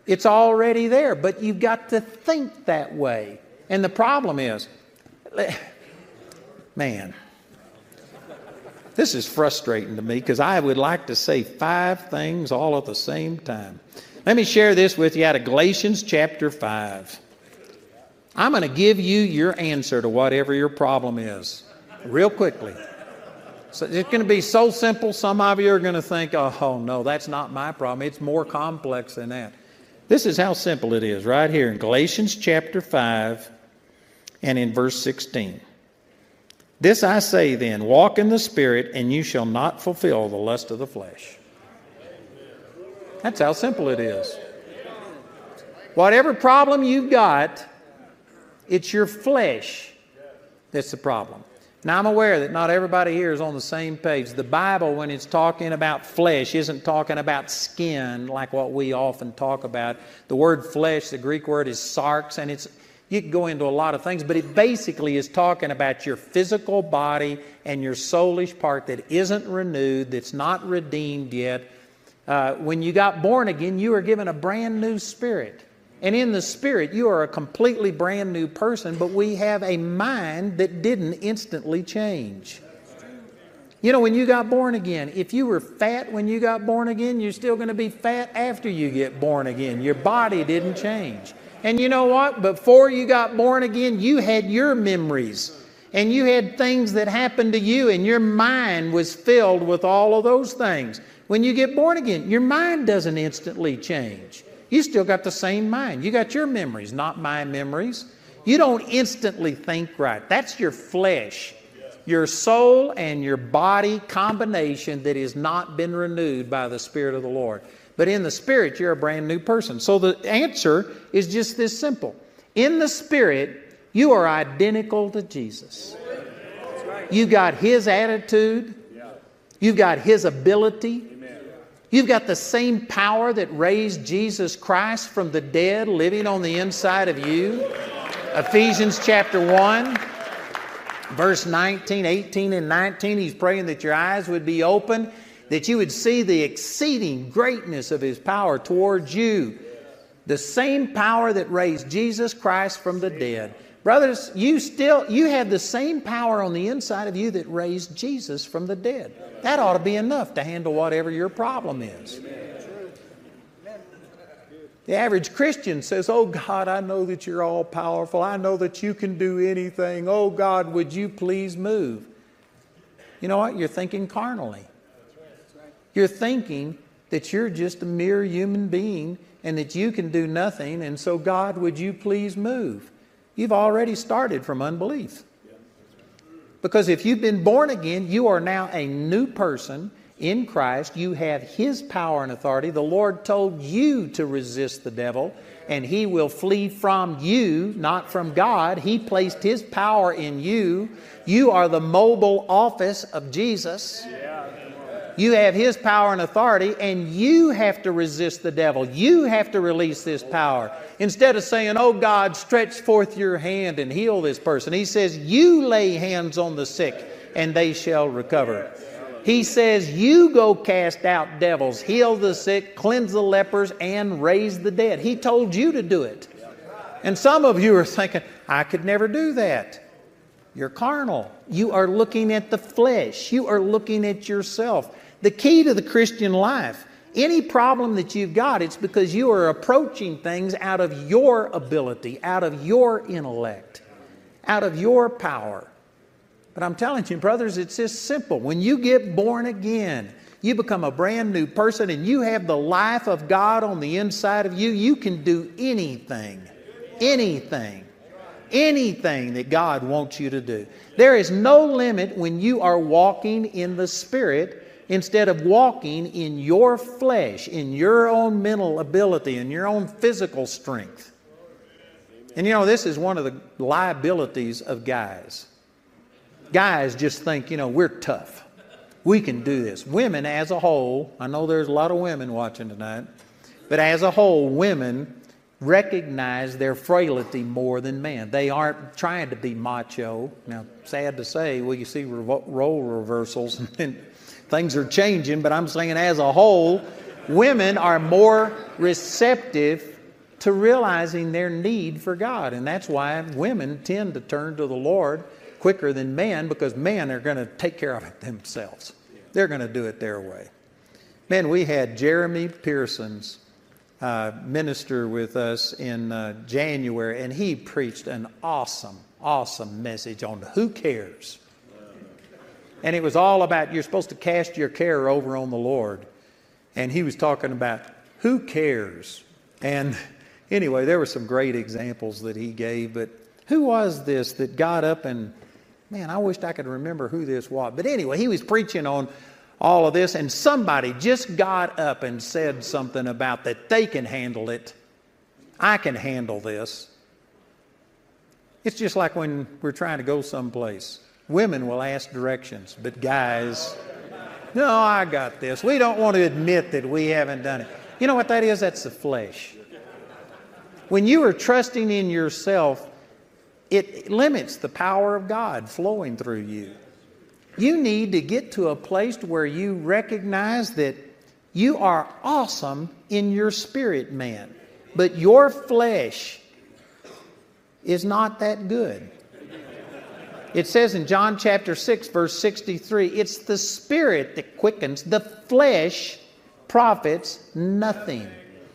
It's already there, but you've got to think that way. And the problem is, man, this is frustrating to me because I would like to say five things all at the same time. Let me share this with you out of Galatians chapter 5. I'm going to give you your answer to whatever your problem is, real quickly. So it's going to be so simple, some of you are going to think, oh, oh, no, that's not my problem. It's more complex than that. This is how simple it is right here in Galatians chapter 5 and in verse 16. This I say then walk in the Spirit, and you shall not fulfill the lust of the flesh. That's how simple it is. Whatever problem you've got, it's your flesh that's the problem. Now, I'm aware that not everybody here is on the same page. The Bible, when it's talking about flesh, isn't talking about skin like what we often talk about. The word flesh, the Greek word is sarx, and it's you can go into a lot of things, but it basically is talking about your physical body and your soulish part that isn't renewed, that's not redeemed yet. Uh, when you got born again, you were given a brand new spirit. And in the spirit, you are a completely brand new person, but we have a mind that didn't instantly change. You know, when you got born again, if you were fat when you got born again, you're still going to be fat after you get born again. Your body didn't change. And you know what? Before you got born again, you had your memories and you had things that happened to you, and your mind was filled with all of those things. When you get born again, your mind doesn't instantly change. You still got the same mind. You got your memories, not my memories. You don't instantly think right. That's your flesh, your soul, and your body combination that has not been renewed by the Spirit of the Lord. But in the Spirit, you're a brand new person. So the answer is just this simple In the Spirit, you are identical to Jesus. You got His attitude, you've got His ability, You've got the same power that raised Jesus Christ from the dead living on the inside of you. Ephesians chapter 1, verse 19, 18, and 19, he's praying that your eyes would be open, that you would see the exceeding greatness of his power towards you. The same power that raised Jesus Christ from the dead. Brothers, you still you have the same power on the inside of you that raised Jesus from the dead. That ought to be enough to handle whatever your problem is. The average Christian says, Oh God, I know that you're all powerful. I know that you can do anything. Oh God, would you please move? You know what? You're thinking carnally. You're thinking that you're just a mere human being and that you can do nothing, and so God, would you please move? You've already started from unbelief. Because if you've been born again, you are now a new person in Christ. You have His power and authority. The Lord told you to resist the devil, and he will flee from you, not from God. He placed His power in you. You are the mobile office of Jesus. You have His power and authority, and you have to resist the devil. You have to release this power. Instead of saying, Oh God, stretch forth your hand and heal this person, He says, You lay hands on the sick, and they shall recover. He says, You go cast out devils, heal the sick, cleanse the lepers, and raise the dead. He told you to do it. And some of you are thinking, I could never do that. You're carnal. You are looking at the flesh. You are looking at yourself. The key to the Christian life, any problem that you've got, it's because you are approaching things out of your ability, out of your intellect, out of your power. But I'm telling you, brothers, it's just simple. When you get born again, you become a brand new person and you have the life of God on the inside of you, you can do anything, anything, anything that God wants you to do. There is no limit when you are walking in the Spirit instead of walking in your flesh, in your own mental ability, in your own physical strength. And you know, this is one of the liabilities of guys. Guys just think, you know, we're tough. We can do this. Women, as a whole, I know there's a lot of women watching tonight, but as a whole, women recognize their frailty more than men. They aren't trying to be macho. Now, sad to say, well, you see role reversals and Things are changing, but I'm saying as a whole, women are more receptive to realizing their need for God. And that's why women tend to turn to the Lord quicker than men because men are going to take care of it themselves. They're going to do it their way. Man, we had Jeremy Pearsons uh, minister with us in uh, January, and he preached an awesome, awesome message on who cares. And it was all about you're supposed to cast your care over on the Lord. And he was talking about who cares. And anyway, there were some great examples that he gave, but who was this that got up and, man, I wished I could remember who this was. But anyway, he was preaching on all of this, and somebody just got up and said something about that they can handle it. I can handle this. It's just like when we're trying to go someplace. Women will ask directions, but guys, no, I got this. We don't want to admit that we haven't done it. You know what that is? That's the flesh. When you are trusting in yourself, it limits the power of God flowing through you. You need to get to a place where you recognize that you are awesome in your spirit, man, but your flesh is not that good. It says in John chapter 6, verse 63 it's the spirit that quickens, the flesh profits nothing.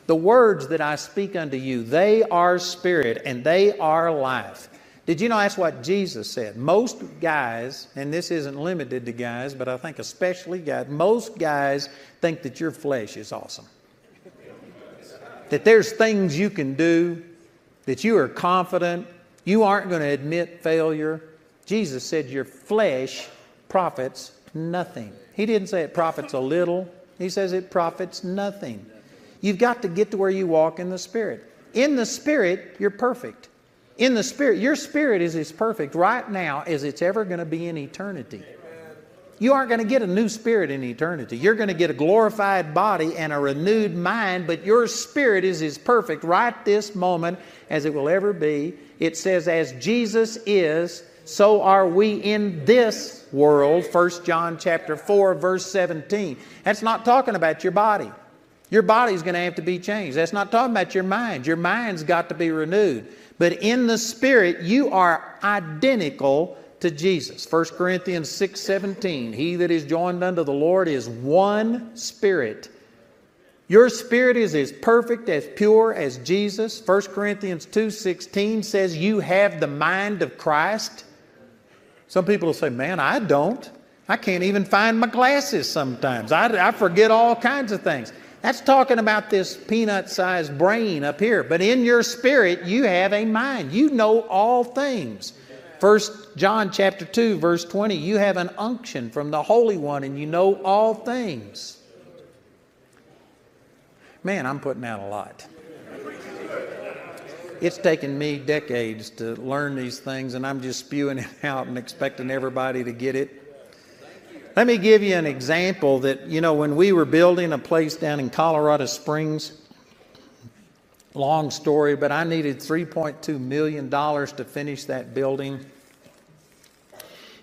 The words that I speak unto you, they are spirit and they are life. Did you know that's what Jesus said? Most guys, and this isn't limited to guys, but I think especially guys, most guys think that your flesh is awesome. That there's things you can do, that you are confident, you aren't going to admit failure, Jesus said, Your flesh profits nothing. He didn't say it profits a little, He says it profits nothing. You've got to get to where you walk in the Spirit. In the Spirit, you're perfect. In the Spirit, your spirit is as perfect right now as it's ever going to be in eternity. You aren't going to get a new spirit in eternity. You're going to get a glorified body and a renewed mind, but your spirit is as perfect right this moment as it will ever be. It says, As Jesus is, so are we in this world. 1 John chapter 4, verse 17. That's not talking about your body. Your body's going to have to be changed. That's not talking about your mind. Your mind's got to be renewed. But in the spirit, you are identical to Jesus. 1 Corinthians 6 17. He that is joined unto the Lord is one spirit. Your spirit is as perfect, as pure as Jesus. 1 Corinthians 2 16 says, You have the mind of Christ. Some people will say, Man, I don't. I can't even find my glasses sometimes. I, I forget all kinds of things. That's talking about this peanut sized brain up here. But in your spirit, you have a mind. You know all things. First John chapter 2 verse 20, you have an unction from the Holy One and you know all things. Man, I'm putting out a lot. It's taken me decades to learn these things and I'm just spewing it out and expecting everybody to get it. Let me give you an example that, you know, when we were building a place down in Colorado Springs, long story, but I needed $3.2 million to finish that building.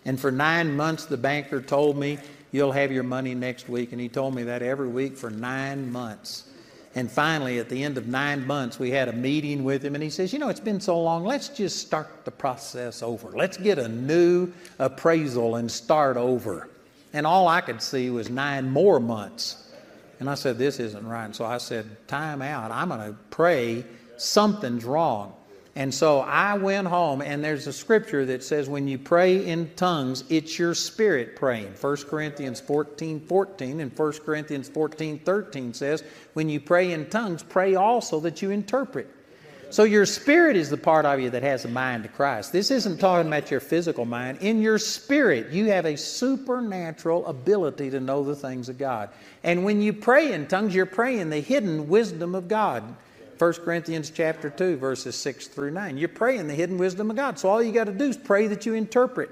And for nine months, the banker told me, You'll have your money next week. And he told me that every week for nine months. And finally, at the end of nine months, we had a meeting with him, and he says, You know, it's been so long, let's just start the process over. Let's get a new appraisal and start over. And all I could see was nine more months. And I said, This isn't right. And so I said, Time out. I'm going to pray something's wrong. And so I went home, and there's a scripture that says, when you pray in tongues, it's your spirit praying. 1 Corinthians 14 14 and 1 Corinthians 14 13 says, when you pray in tongues, pray also that you interpret. So your spirit is the part of you that has a mind to Christ. This isn't talking about your physical mind. In your spirit, you have a supernatural ability to know the things of God. And when you pray in tongues, you're praying the hidden wisdom of God. 1 Corinthians chapter 2, verses 6 through 9. You're praying the hidden wisdom of God. So all you got to do is pray that you interpret.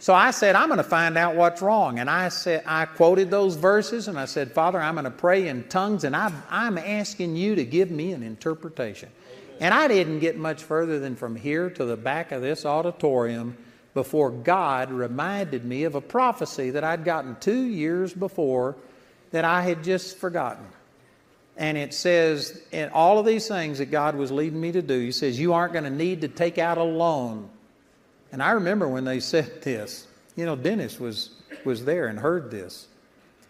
So I said, I'm going to find out what's wrong. And I said, I quoted those verses and I said, Father, I'm going to pray in tongues and I'm, I'm asking you to give me an interpretation. And I didn't get much further than from here to the back of this auditorium before God reminded me of a prophecy that I'd gotten two years before that I had just forgotten. And it says, in all of these things that God was leading me to do, He says, You aren't going to need to take out a loan. And I remember when they said this, you know, Dennis was, was there and heard this.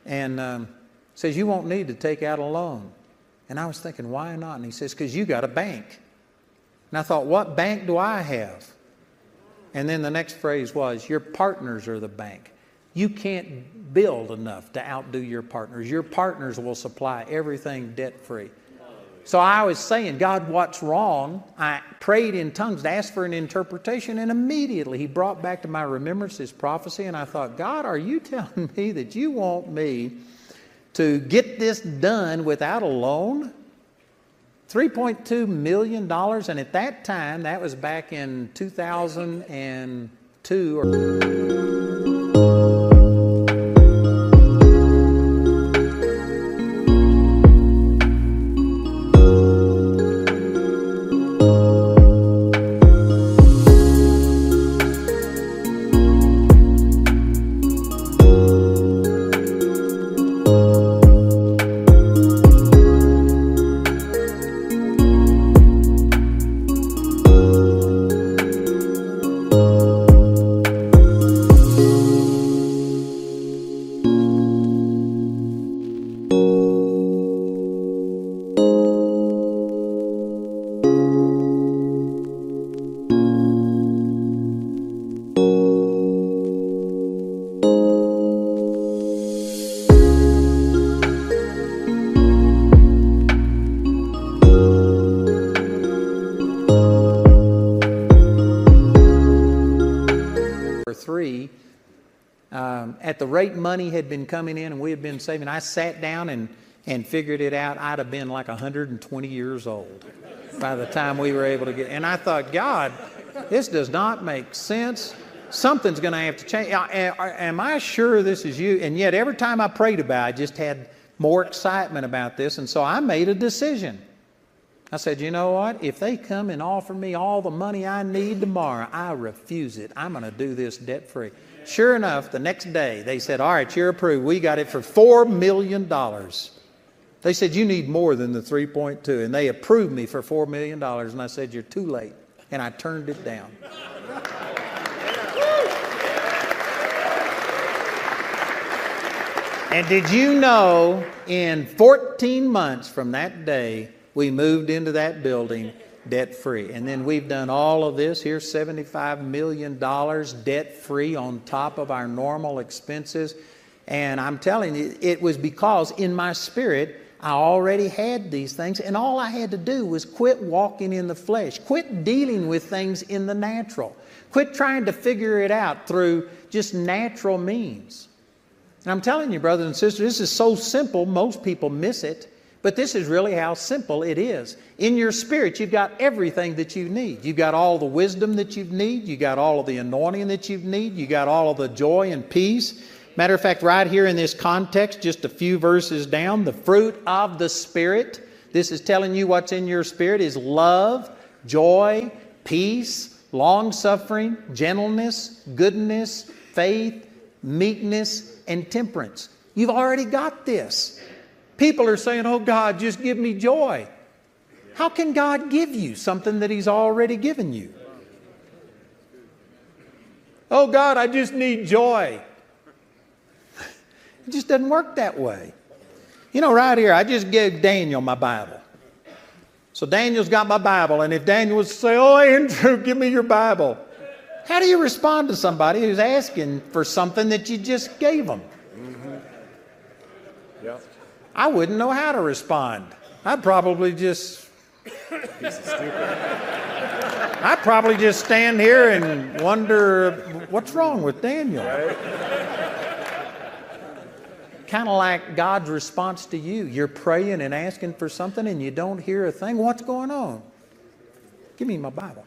And um, says, You won't need to take out a loan. And I was thinking, why not? And he says, because you got a bank. And I thought, what bank do I have? And then the next phrase was, your partners are the bank. You can't build enough to outdo your partners. Your partners will supply everything debt free. So I was saying, God, what's wrong? I prayed in tongues to ask for an interpretation, and immediately He brought back to my remembrance His prophecy. And I thought, God, are you telling me that you want me to get this done without a loan. $3.2 million, and at that time, that was back in 2002 rate money had been coming in and we had been saving, I sat down and, and figured it out. I'd have been like 120 years old by the time we were able to get. And I thought, God, this does not make sense. Something's going to have to change. Am I sure this is you? And yet, every time I prayed about it, I just had more excitement about this. And so I made a decision. I said, you know what? If they come and offer me all the money I need tomorrow, I refuse it. I'm going to do this debt free. Sure enough, the next day they said, all right, you're approved. We got it for $4 million. They said, you need more than the 3.2. And they approved me for $4 million. And I said, you're too late. And I turned it down. And did you know in 14 months from that day, we moved into that building debt free. And then we've done all of this. Here's $75 million debt free on top of our normal expenses. And I'm telling you, it was because in my spirit, I already had these things, and all I had to do was quit walking in the flesh, quit dealing with things in the natural, quit trying to figure it out through just natural means. And I'm telling you, brothers and sisters, this is so simple, most people miss it. But this is really how simple it is. In your spirit, you've got everything that you need. You've got all the wisdom that you need. You've got all of the anointing that you need. You've got all of the joy and peace. Matter of fact, right here in this context, just a few verses down, the fruit of the Spirit. This is telling you what's in your spirit is love, joy, peace, long suffering, gentleness, goodness, faith, meekness, and temperance. You've already got this. People are saying, Oh God, just give me joy. How can God give you something that He's already given you? Oh God, I just need joy. It just doesn't work that way. You know, right here, I just gave Daniel my Bible. So Daniel's got my Bible, and if Daniel was to say, Oh, Andrew, give me your Bible, how do you respond to somebody who's asking for something that you just gave them? Mm-hmm. Yep. I wouldn't know how to respond. I'd probably just. I'd probably just stand here and wonder what's wrong with Daniel. Right? kind of like God's response to you. You're praying and asking for something and you don't hear a thing. What's going on? Give me my Bible.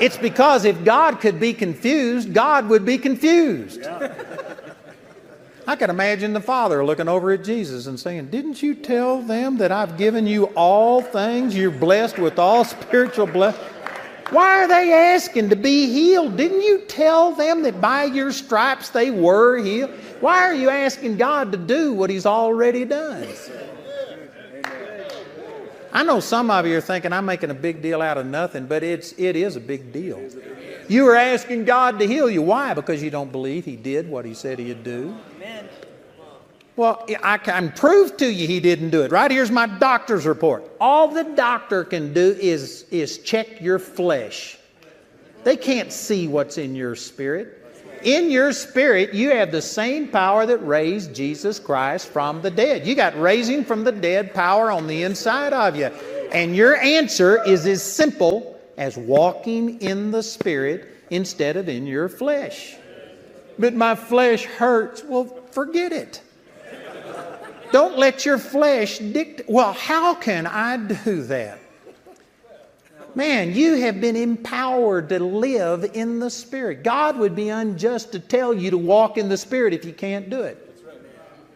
It's because if God could be confused, God would be confused. Yeah. I can imagine the Father looking over at Jesus and saying, Didn't you tell them that I've given you all things? You're blessed with all spiritual blessings. Why are they asking to be healed? Didn't you tell them that by your stripes they were healed? Why are you asking God to do what He's already done? I know some of you are thinking I'm making a big deal out of nothing, but it's, it is a big deal. You are asking God to heal you. Why? Because you don't believe He did what He said He'd do. Amen. Well, I can prove to you He didn't do it. Right here's my doctor's report. All the doctor can do is, is check your flesh. They can't see what's in your spirit. In your spirit, you have the same power that raised Jesus Christ from the dead. You got raising from the dead power on the inside of you. And your answer is as simple as walking in the spirit instead of in your flesh. But my flesh hurts. Well, forget it. Don't let your flesh dictate. Well, how can I do that? Man, you have been empowered to live in the Spirit. God would be unjust to tell you to walk in the Spirit if you can't do it.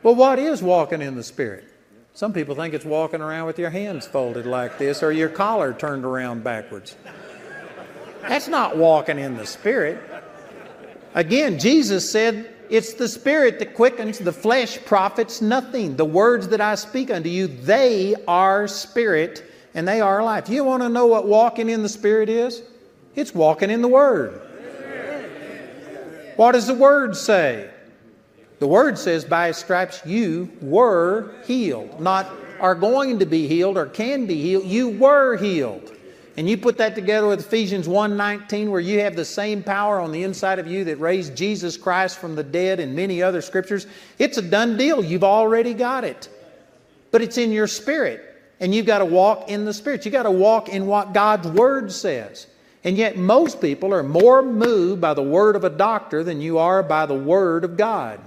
Well, what is walking in the Spirit? Some people think it's walking around with your hands folded like this or your collar turned around backwards. That's not walking in the Spirit. Again, Jesus said, It's the Spirit that quickens, the flesh profits nothing. The words that I speak unto you, they are spirit and they are life. You want to know what walking in the Spirit is? It's walking in the Word. What does the Word say? The Word says, by His stripes you were healed. Not are going to be healed or can be healed. You were healed. And you put that together with Ephesians 1:19 where you have the same power on the inside of you that raised Jesus Christ from the dead and many other scriptures, it's a done deal. You've already got it. But it's in your spirit. And you've got to walk in the Spirit. You've got to walk in what God's Word says. And yet, most people are more moved by the word of a doctor than you are by the Word of God.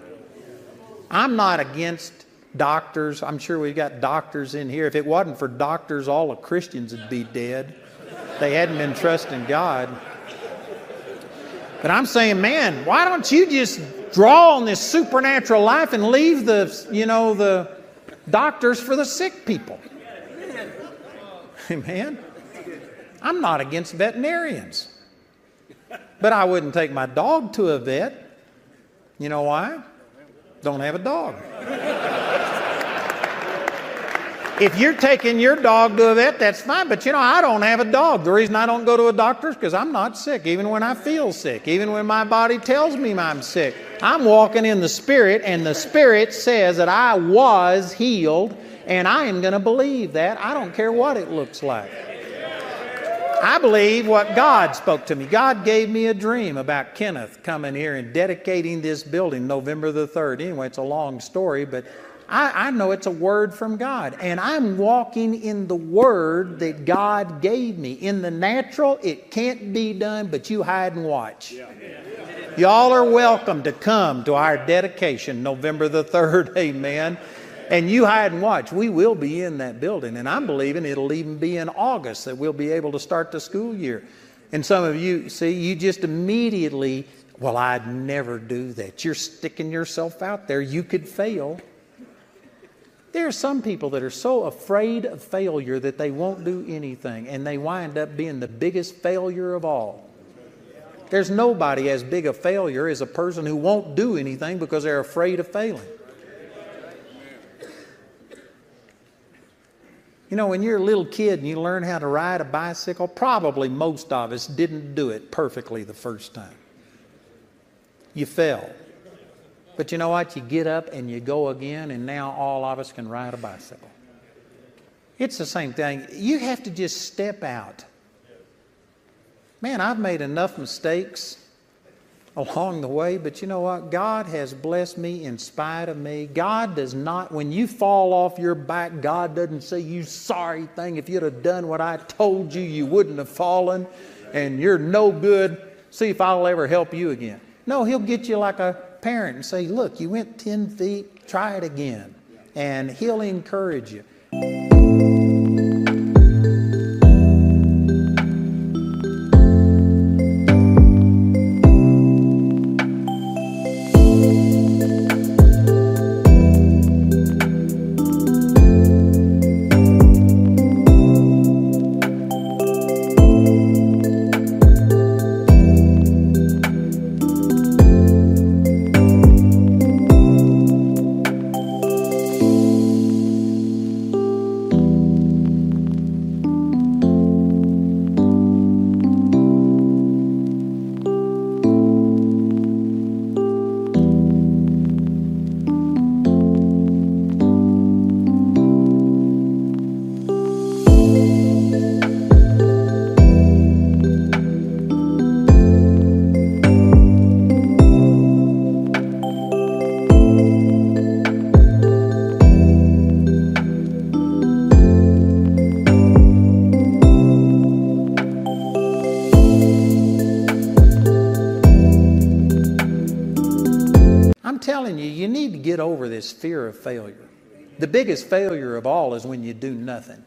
I'm not against doctors. I'm sure we've got doctors in here. If it wasn't for doctors, all the Christians would be dead. They hadn't been trusting God. But I'm saying, man, why don't you just draw on this supernatural life and leave the, you know, the doctors for the sick people? Amen. I'm not against veterinarians. But I wouldn't take my dog to a vet. You know why? Don't have a dog. If you're taking your dog to a vet, that's fine. But you know, I don't have a dog. The reason I don't go to a doctor is because I'm not sick, even when I feel sick, even when my body tells me I'm sick. I'm walking in the Spirit, and the Spirit says that I was healed, and I am going to believe that. I don't care what it looks like. I believe what God spoke to me. God gave me a dream about Kenneth coming here and dedicating this building November the 3rd. Anyway, it's a long story, but I, I, know it's a word from God. And I'm walking in the word that God gave me. In the natural, it can't be done, but you hide and watch. Y'all are welcome to come to our dedication November the 3rd. Amen. And you hide and watch. We will be in that building. And I'm believing it'll even be in August that we'll be able to start the school year. And some of you, see, you just immediately, well, I'd never do that. You're sticking yourself out there. You could fail. There are some people that are so afraid of failure that they won't do anything, and they wind up being the biggest failure of all. There's nobody as big a failure as a person who won't do anything because they're afraid of failing. You know, when you're a little kid and you learn how to ride a bicycle, probably most of us didn't do it perfectly the first time. You fell. But you know what? You get up and you go again, and now all of us can ride a bicycle. It's the same thing. You have to just step out. Man, I've made enough mistakes along the way, but you know what? God has blessed me in spite of me. God does not, when you fall off your back, God doesn't say, You sorry thing, if you'd have done what I told you, you wouldn't have fallen, and you're no good. See if I'll ever help you again. No, He'll get you like a parent and say, Look, you went 10 feet, try it again. And He'll encourage you. Get over this fear of failure. The biggest failure of all is when you do nothing.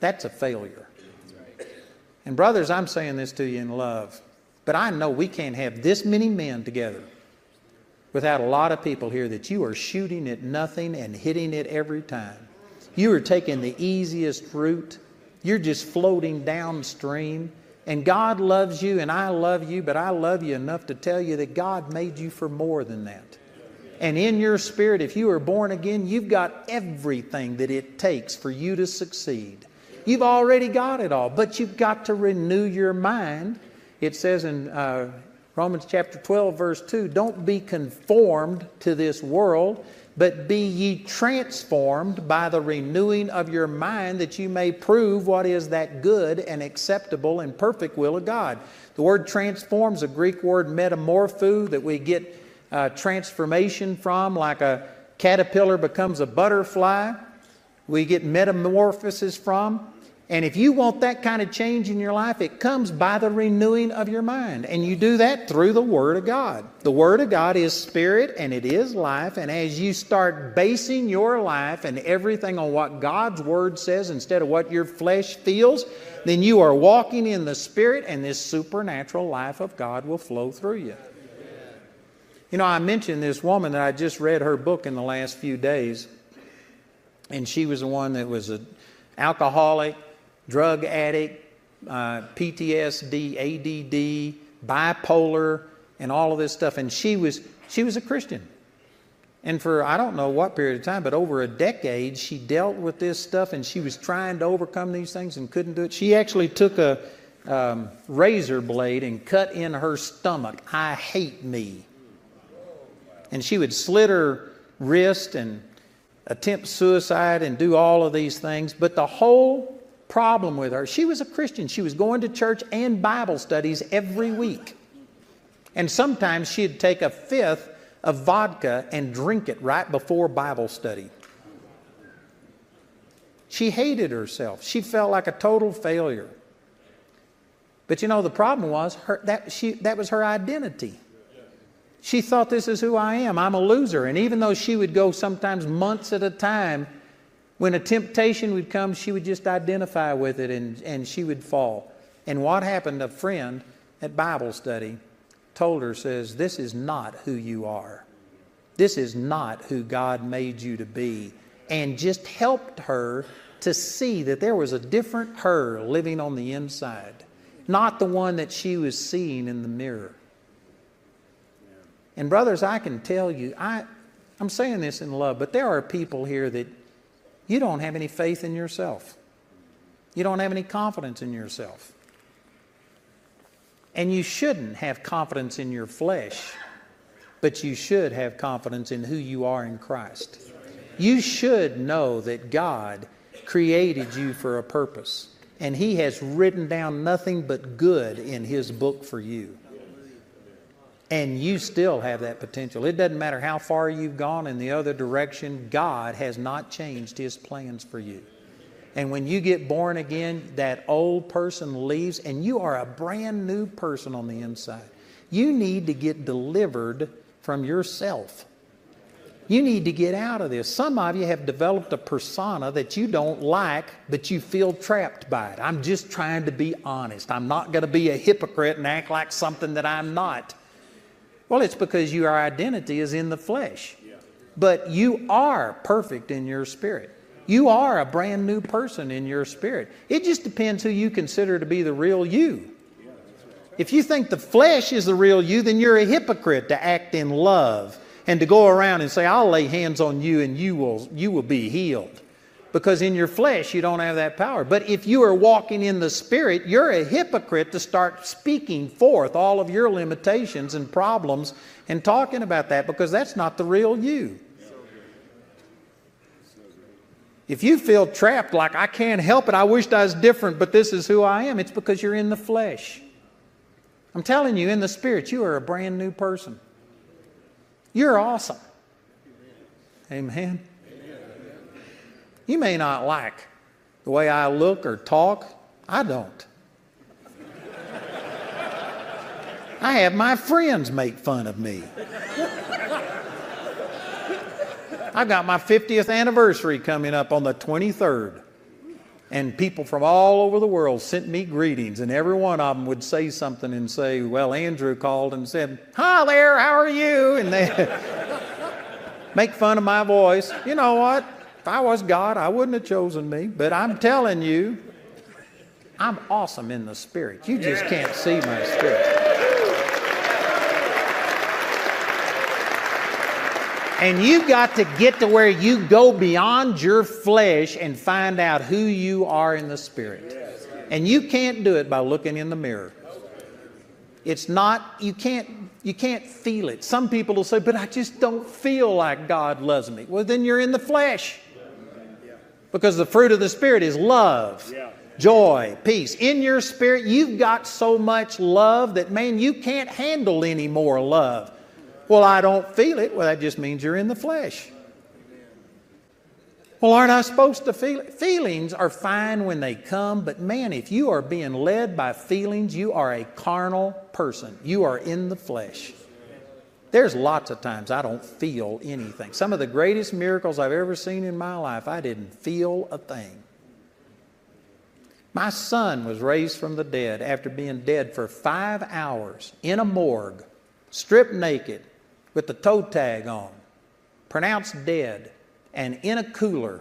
That's a failure. And, brothers, I'm saying this to you in love, but I know we can't have this many men together without a lot of people here that you are shooting at nothing and hitting it every time. You are taking the easiest route, you're just floating downstream. And God loves you, and I love you, but I love you enough to tell you that God made you for more than that. And in your spirit, if you are born again, you've got everything that it takes for you to succeed. You've already got it all, but you've got to renew your mind. It says in uh, Romans chapter 12, verse 2 don't be conformed to this world, but be ye transformed by the renewing of your mind that you may prove what is that good and acceptable and perfect will of God. The word transform is a Greek word metamorpho that we get uh, transformation from, like a caterpillar becomes a butterfly. We get metamorphosis from. And if you want that kind of change in your life, it comes by the renewing of your mind. And you do that through the Word of God. The Word of God is spirit and it is life. And as you start basing your life and everything on what God's Word says instead of what your flesh feels, then you are walking in the Spirit and this supernatural life of God will flow through you. You know, I mentioned this woman that I just read her book in the last few days. And she was the one that was an alcoholic drug addict, uh, PTSD, ADD, bipolar, and all of this stuff. And she was, she was a Christian. And for I don't know what period of time, but over a decade, she dealt with this stuff and she was trying to overcome these things and couldn't do it. She actually took a um, razor blade and cut in her stomach. I hate me. And she would slit her wrist and attempt suicide and do all of these things. But the whole problem with her. She was a Christian. She was going to church and Bible studies every week. And sometimes she'd take a fifth of vodka and drink it right before Bible study. She hated herself. She felt like a total failure. But you know, the problem was her, that, she, that was her identity. She thought, This is who I am. I'm a loser. And even though she would go sometimes months at a time when a temptation would come, she would just identify with it and, and she would fall. And what happened, a friend at Bible study told her, says, This is not who you are. This is not who God made you to be. And just helped her to see that there was a different her living on the inside, not the one that she was seeing in the mirror. And, brothers, I can tell you, I, I'm saying this in love, but there are people here that you don't have any faith in yourself. You don't have any confidence in yourself. And you shouldn't have confidence in your flesh, but you should have confidence in who you are in Christ. You should know that God created you for a purpose, and He has written down nothing but good in His book for you. And you still have that potential. It doesn't matter how far you've gone in the other direction, God has not changed His plans for you. And when you get born again, that old person leaves and you are a brand new person on the inside. You need to get delivered from yourself. You need to get out of this. Some of you have developed a persona that you don't like, but you feel trapped by it. I'm just trying to be honest. I'm not going to be a hypocrite and act like something that I'm not. Well, it's because your identity is in the flesh. But you are perfect in your spirit. You are a brand new person in your spirit. It just depends who you consider to be the real you. If you think the flesh is the real you, then you're a hypocrite to act in love and to go around and say, I'll lay hands on you and you will, you will be healed because in your flesh you don't have that power. But if you are walking in the Spirit, you're a hypocrite to start speaking forth all of your limitations and problems and talking about that because that's not the real you. If you feel trapped like I can't help it, I wished I was different, but this is who I am, it's because you're in the flesh. I'm telling you, in the Spirit, you are a brand new person. You're awesome. Amen. You may not like the way I look or talk. I don't. I have my friends make fun of me. I've got my 50th anniversary coming up on the 23rd. And people from all over the world sent me greetings, and every one of them would say something and say, Well, Andrew called and said, Hi there, how are you? And they make fun of my voice. You know what? If I was God, I wouldn't have chosen me. But I'm telling you, I'm awesome in the spirit. You just can't see my spirit. And you've got to get to where you go beyond your flesh and find out who you are in the spirit. And you can't do it by looking in the mirror. It's not, you can't, you can't feel it. Some people will say, but I just don't feel like God loves me. Well, then you're in the flesh. Because the fruit of the Spirit is love, yeah. joy, peace. In your spirit, you've got so much love that, man, you can't handle any more love. Well, I don't feel it. Well, that just means you're in the flesh. Well, aren't I supposed to feel it? Feelings are fine when they come, but man, if you are being led by feelings, you are a carnal person. You are in the flesh. There's lots of times I don't feel anything. Some of the greatest miracles I've ever seen in my life, I didn't feel a thing. My son was raised from the dead after being dead for five hours in a morgue, stripped naked, with the toe tag on, pronounced dead and in a cooler.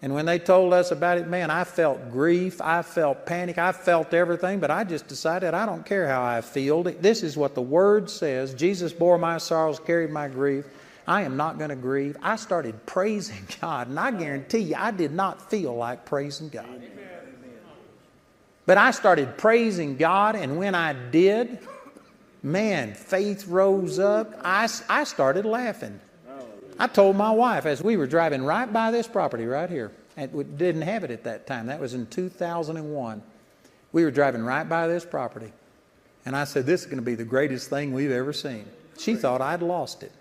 And when they told us about it, man, I felt grief, I felt panic, I felt everything, but I just decided I don't care how I feel. This is what the Word says Jesus bore my sorrows, carried my grief. I am not going to grieve. I started praising God, and I guarantee you, I did not feel like praising God. But I started praising God, and when I did, man, faith rose up. I, I started laughing. I told my wife as we were driving right by this property right here, and we didn't have it at that time. That was in 2001. We were driving right by this property. And I said, This is going to be the greatest thing we've ever seen. She thought I'd lost it.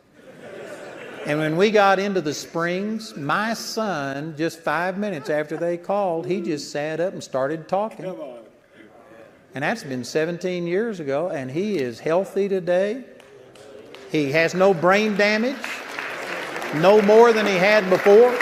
And when we got into the springs, my son, just five minutes after they called, he just sat up and started talking. And that's been 17 years ago, and he is healthy today. He has no brain damage no more than he had before.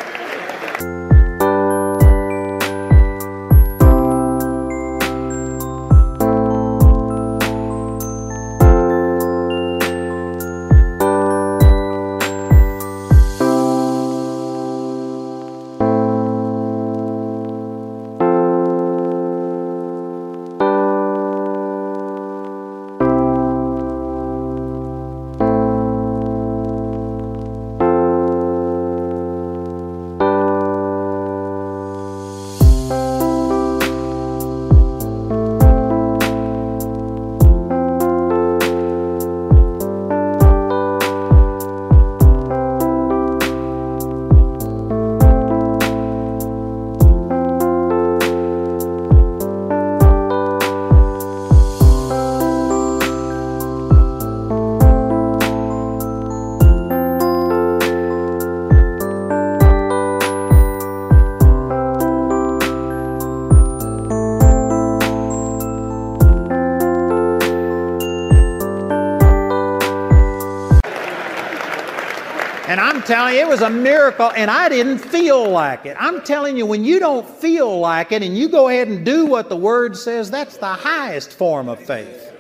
Was a miracle, and I didn't feel like it. I'm telling you, when you don't feel like it and you go ahead and do what the Word says, that's the highest form of faith.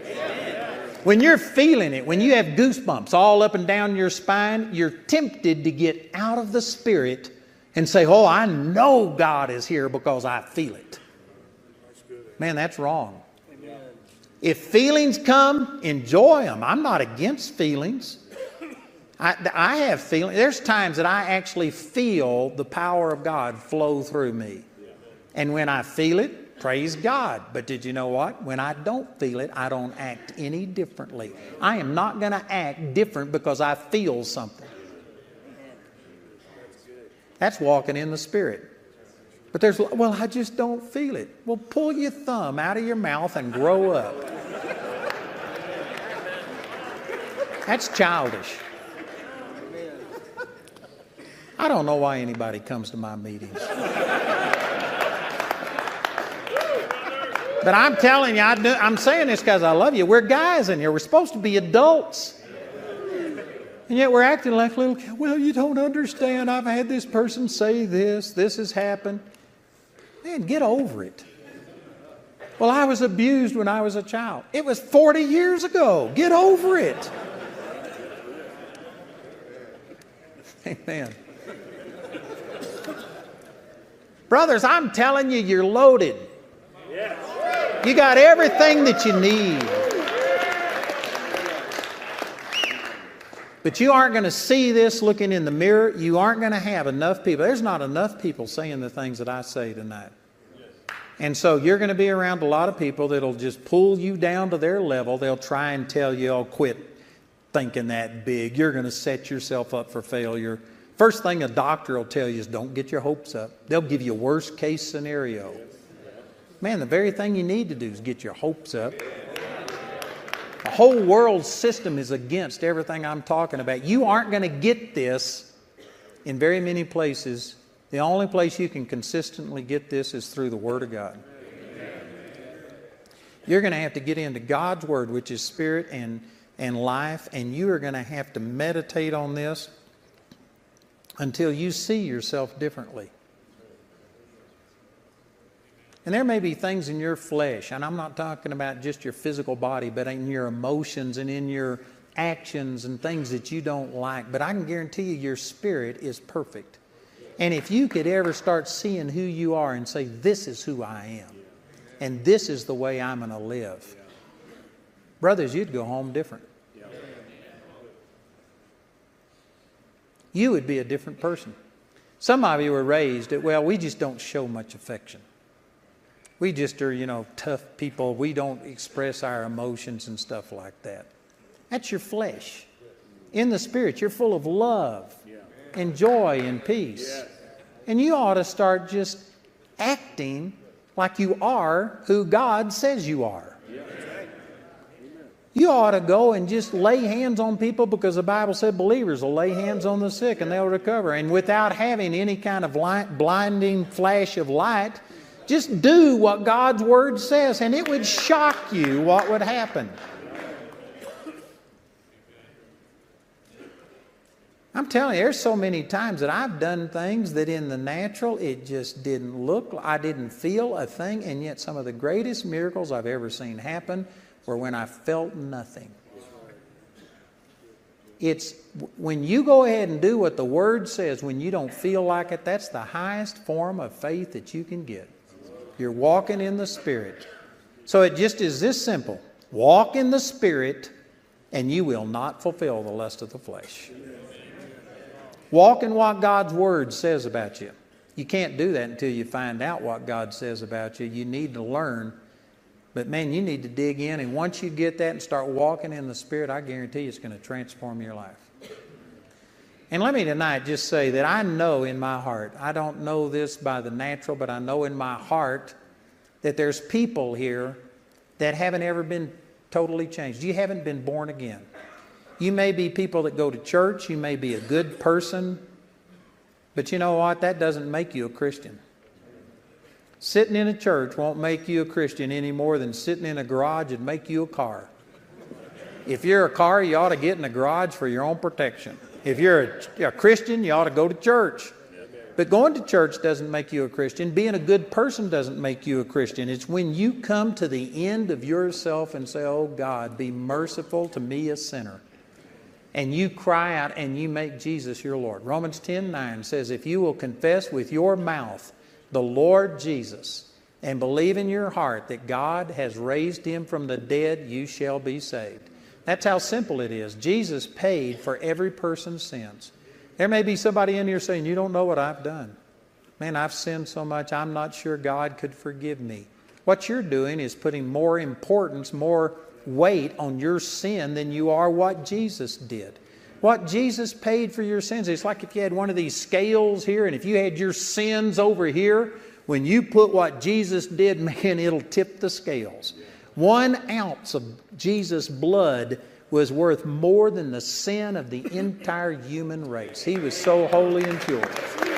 When you're feeling it, when you have goosebumps all up and down your spine, you're tempted to get out of the Spirit and say, Oh, I know God is here because I feel it. Man, that's wrong. If feelings come, enjoy them. I'm not against feelings. I, I have feeling. There's times that I actually feel the power of God flow through me. And when I feel it, praise God. But did you know what? When I don't feel it, I don't act any differently. I am not going to act different because I feel something. That's walking in the Spirit. But there's, well, I just don't feel it. Well, pull your thumb out of your mouth and grow up. That's childish. I don't know why anybody comes to my meetings. but I'm telling you, I do, I'm saying this because I love you. We're guys in here. We're supposed to be adults. And yet we're acting like little. Well, you don't understand. I've had this person say this. This has happened. Man, get over it. Well, I was abused when I was a child. It was 40 years ago. Get over it. Amen. Brothers, I'm telling you, you're loaded. You got everything that you need. But you aren't going to see this looking in the mirror. You aren't going to have enough people. There's not enough people saying the things that I say tonight. And so you're going to be around a lot of people that'll just pull you down to their level. They'll try and tell you, oh, quit thinking that big. You're going to set yourself up for failure. First thing a doctor will tell you is don't get your hopes up. They'll give you a worst case scenario. Man, the very thing you need to do is get your hopes up. The whole world system is against everything I'm talking about. You aren't going to get this in very many places, the only place you can consistently get this is through the Word of God. You're going to have to get into God's Word, which is spirit and, and life, and you are going to have to meditate on this until you see yourself differently. And there may be things in your flesh, and I'm not talking about just your physical body, but in your emotions and in your actions and things that you don't like. But I can guarantee you, your spirit is perfect. And if you could ever start seeing who you are and say, This is who I am, and this is the way I'm going to live, brothers, you'd go home different. You would be a different person. Some of you were raised that, well, we just don't show much affection. We just are, you know, tough people. We don't express our emotions and stuff like that. That's your flesh. In the spirit, you're full of love and joy and peace. And you ought to start just acting like you are who God says you are. You ought to go and just lay hands on people because the Bible said believers will lay hands on the sick and they'll recover. And without having any kind of light, blinding flash of light, just do what God's Word says, and it would shock you what would happen. I'm telling you, there's so many times that I've done things that in the natural it just didn't look, I didn't feel a thing, and yet some of the greatest miracles I've ever seen happen were when I felt nothing. It's when you go ahead and do what the Word says, when you don't feel like it, that's the highest form of faith that you can get. You're walking in the Spirit. So it just is this simple walk in the Spirit, and you will not fulfill the lust of the flesh. Walk in what God's Word says about you. You can't do that until you find out what God says about you. You need to learn. But man, you need to dig in, and once you get that and start walking in the Spirit, I guarantee it's going to transform your life. And let me tonight just say that I know in my heart, I don't know this by the natural, but I know in my heart that there's people here that haven't ever been totally changed. You haven't been born again. You may be people that go to church, you may be a good person, but you know what? That doesn't make you a Christian. Sitting in a church won't make you a Christian any more than sitting in a garage would make you a car. If you're a car, you ought to get in a garage for your own protection. If you're a, a Christian, you ought to go to church. But going to church doesn't make you a Christian. Being a good person doesn't make you a Christian. It's when you come to the end of yourself and say, Oh God, be merciful to me, a sinner. And you cry out and you make Jesus your Lord. Romans 10 9 says, If you will confess with your mouth the Lord Jesus and believe in your heart that God has raised him from the dead, you shall be saved. That's how simple it is. Jesus paid for every person's sins. There may be somebody in here saying, You don't know what I've done. Man, I've sinned so much, I'm not sure God could forgive me. What you're doing is putting more importance, more weight on your sin than you are what Jesus did. What Jesus paid for your sins. It's like if you had one of these scales here, and if you had your sins over here, when you put what Jesus did, man, it'll tip the scales. One ounce of Jesus' blood was worth more than the sin of the entire human race. He was so holy and pure.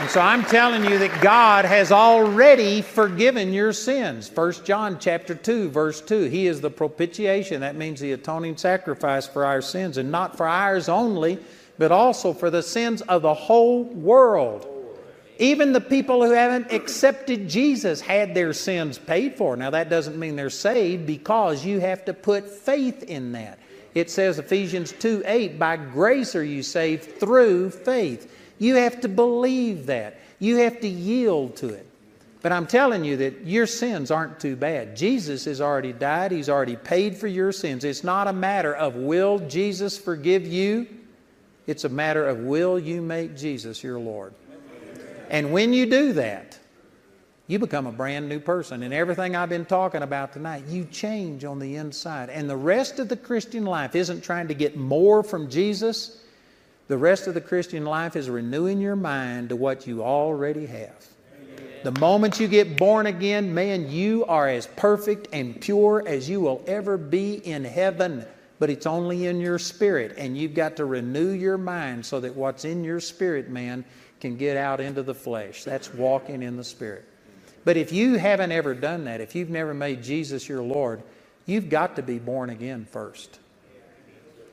And so I'm telling you that God has already forgiven your sins. 1 John chapter 2 verse 2. He is the propitiation. That means the atoning sacrifice for our sins and not for ours only, but also for the sins of the whole world. Even the people who haven't accepted Jesus had their sins paid for. Now, that doesn't mean they're saved because you have to put faith in that. It says, Ephesians 2 8, by grace are you saved through faith. You have to believe that, you have to yield to it. But I'm telling you that your sins aren't too bad. Jesus has already died, He's already paid for your sins. It's not a matter of will Jesus forgive you, it's a matter of will you make Jesus your Lord. And when you do that, you become a brand new person. And everything I've been talking about tonight, you change on the inside. And the rest of the Christian life isn't trying to get more from Jesus. The rest of the Christian life is renewing your mind to what you already have. The moment you get born again, man, you are as perfect and pure as you will ever be in heaven. but it's only in your spirit. And you've got to renew your mind so that what's in your spirit, man, can get out into the flesh. That's walking in the spirit. But if you haven't ever done that, if you've never made Jesus your Lord, you've got to be born again first.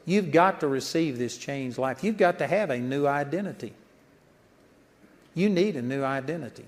You've got to receive this changed life. You've got to have a new identity. You need a new identity.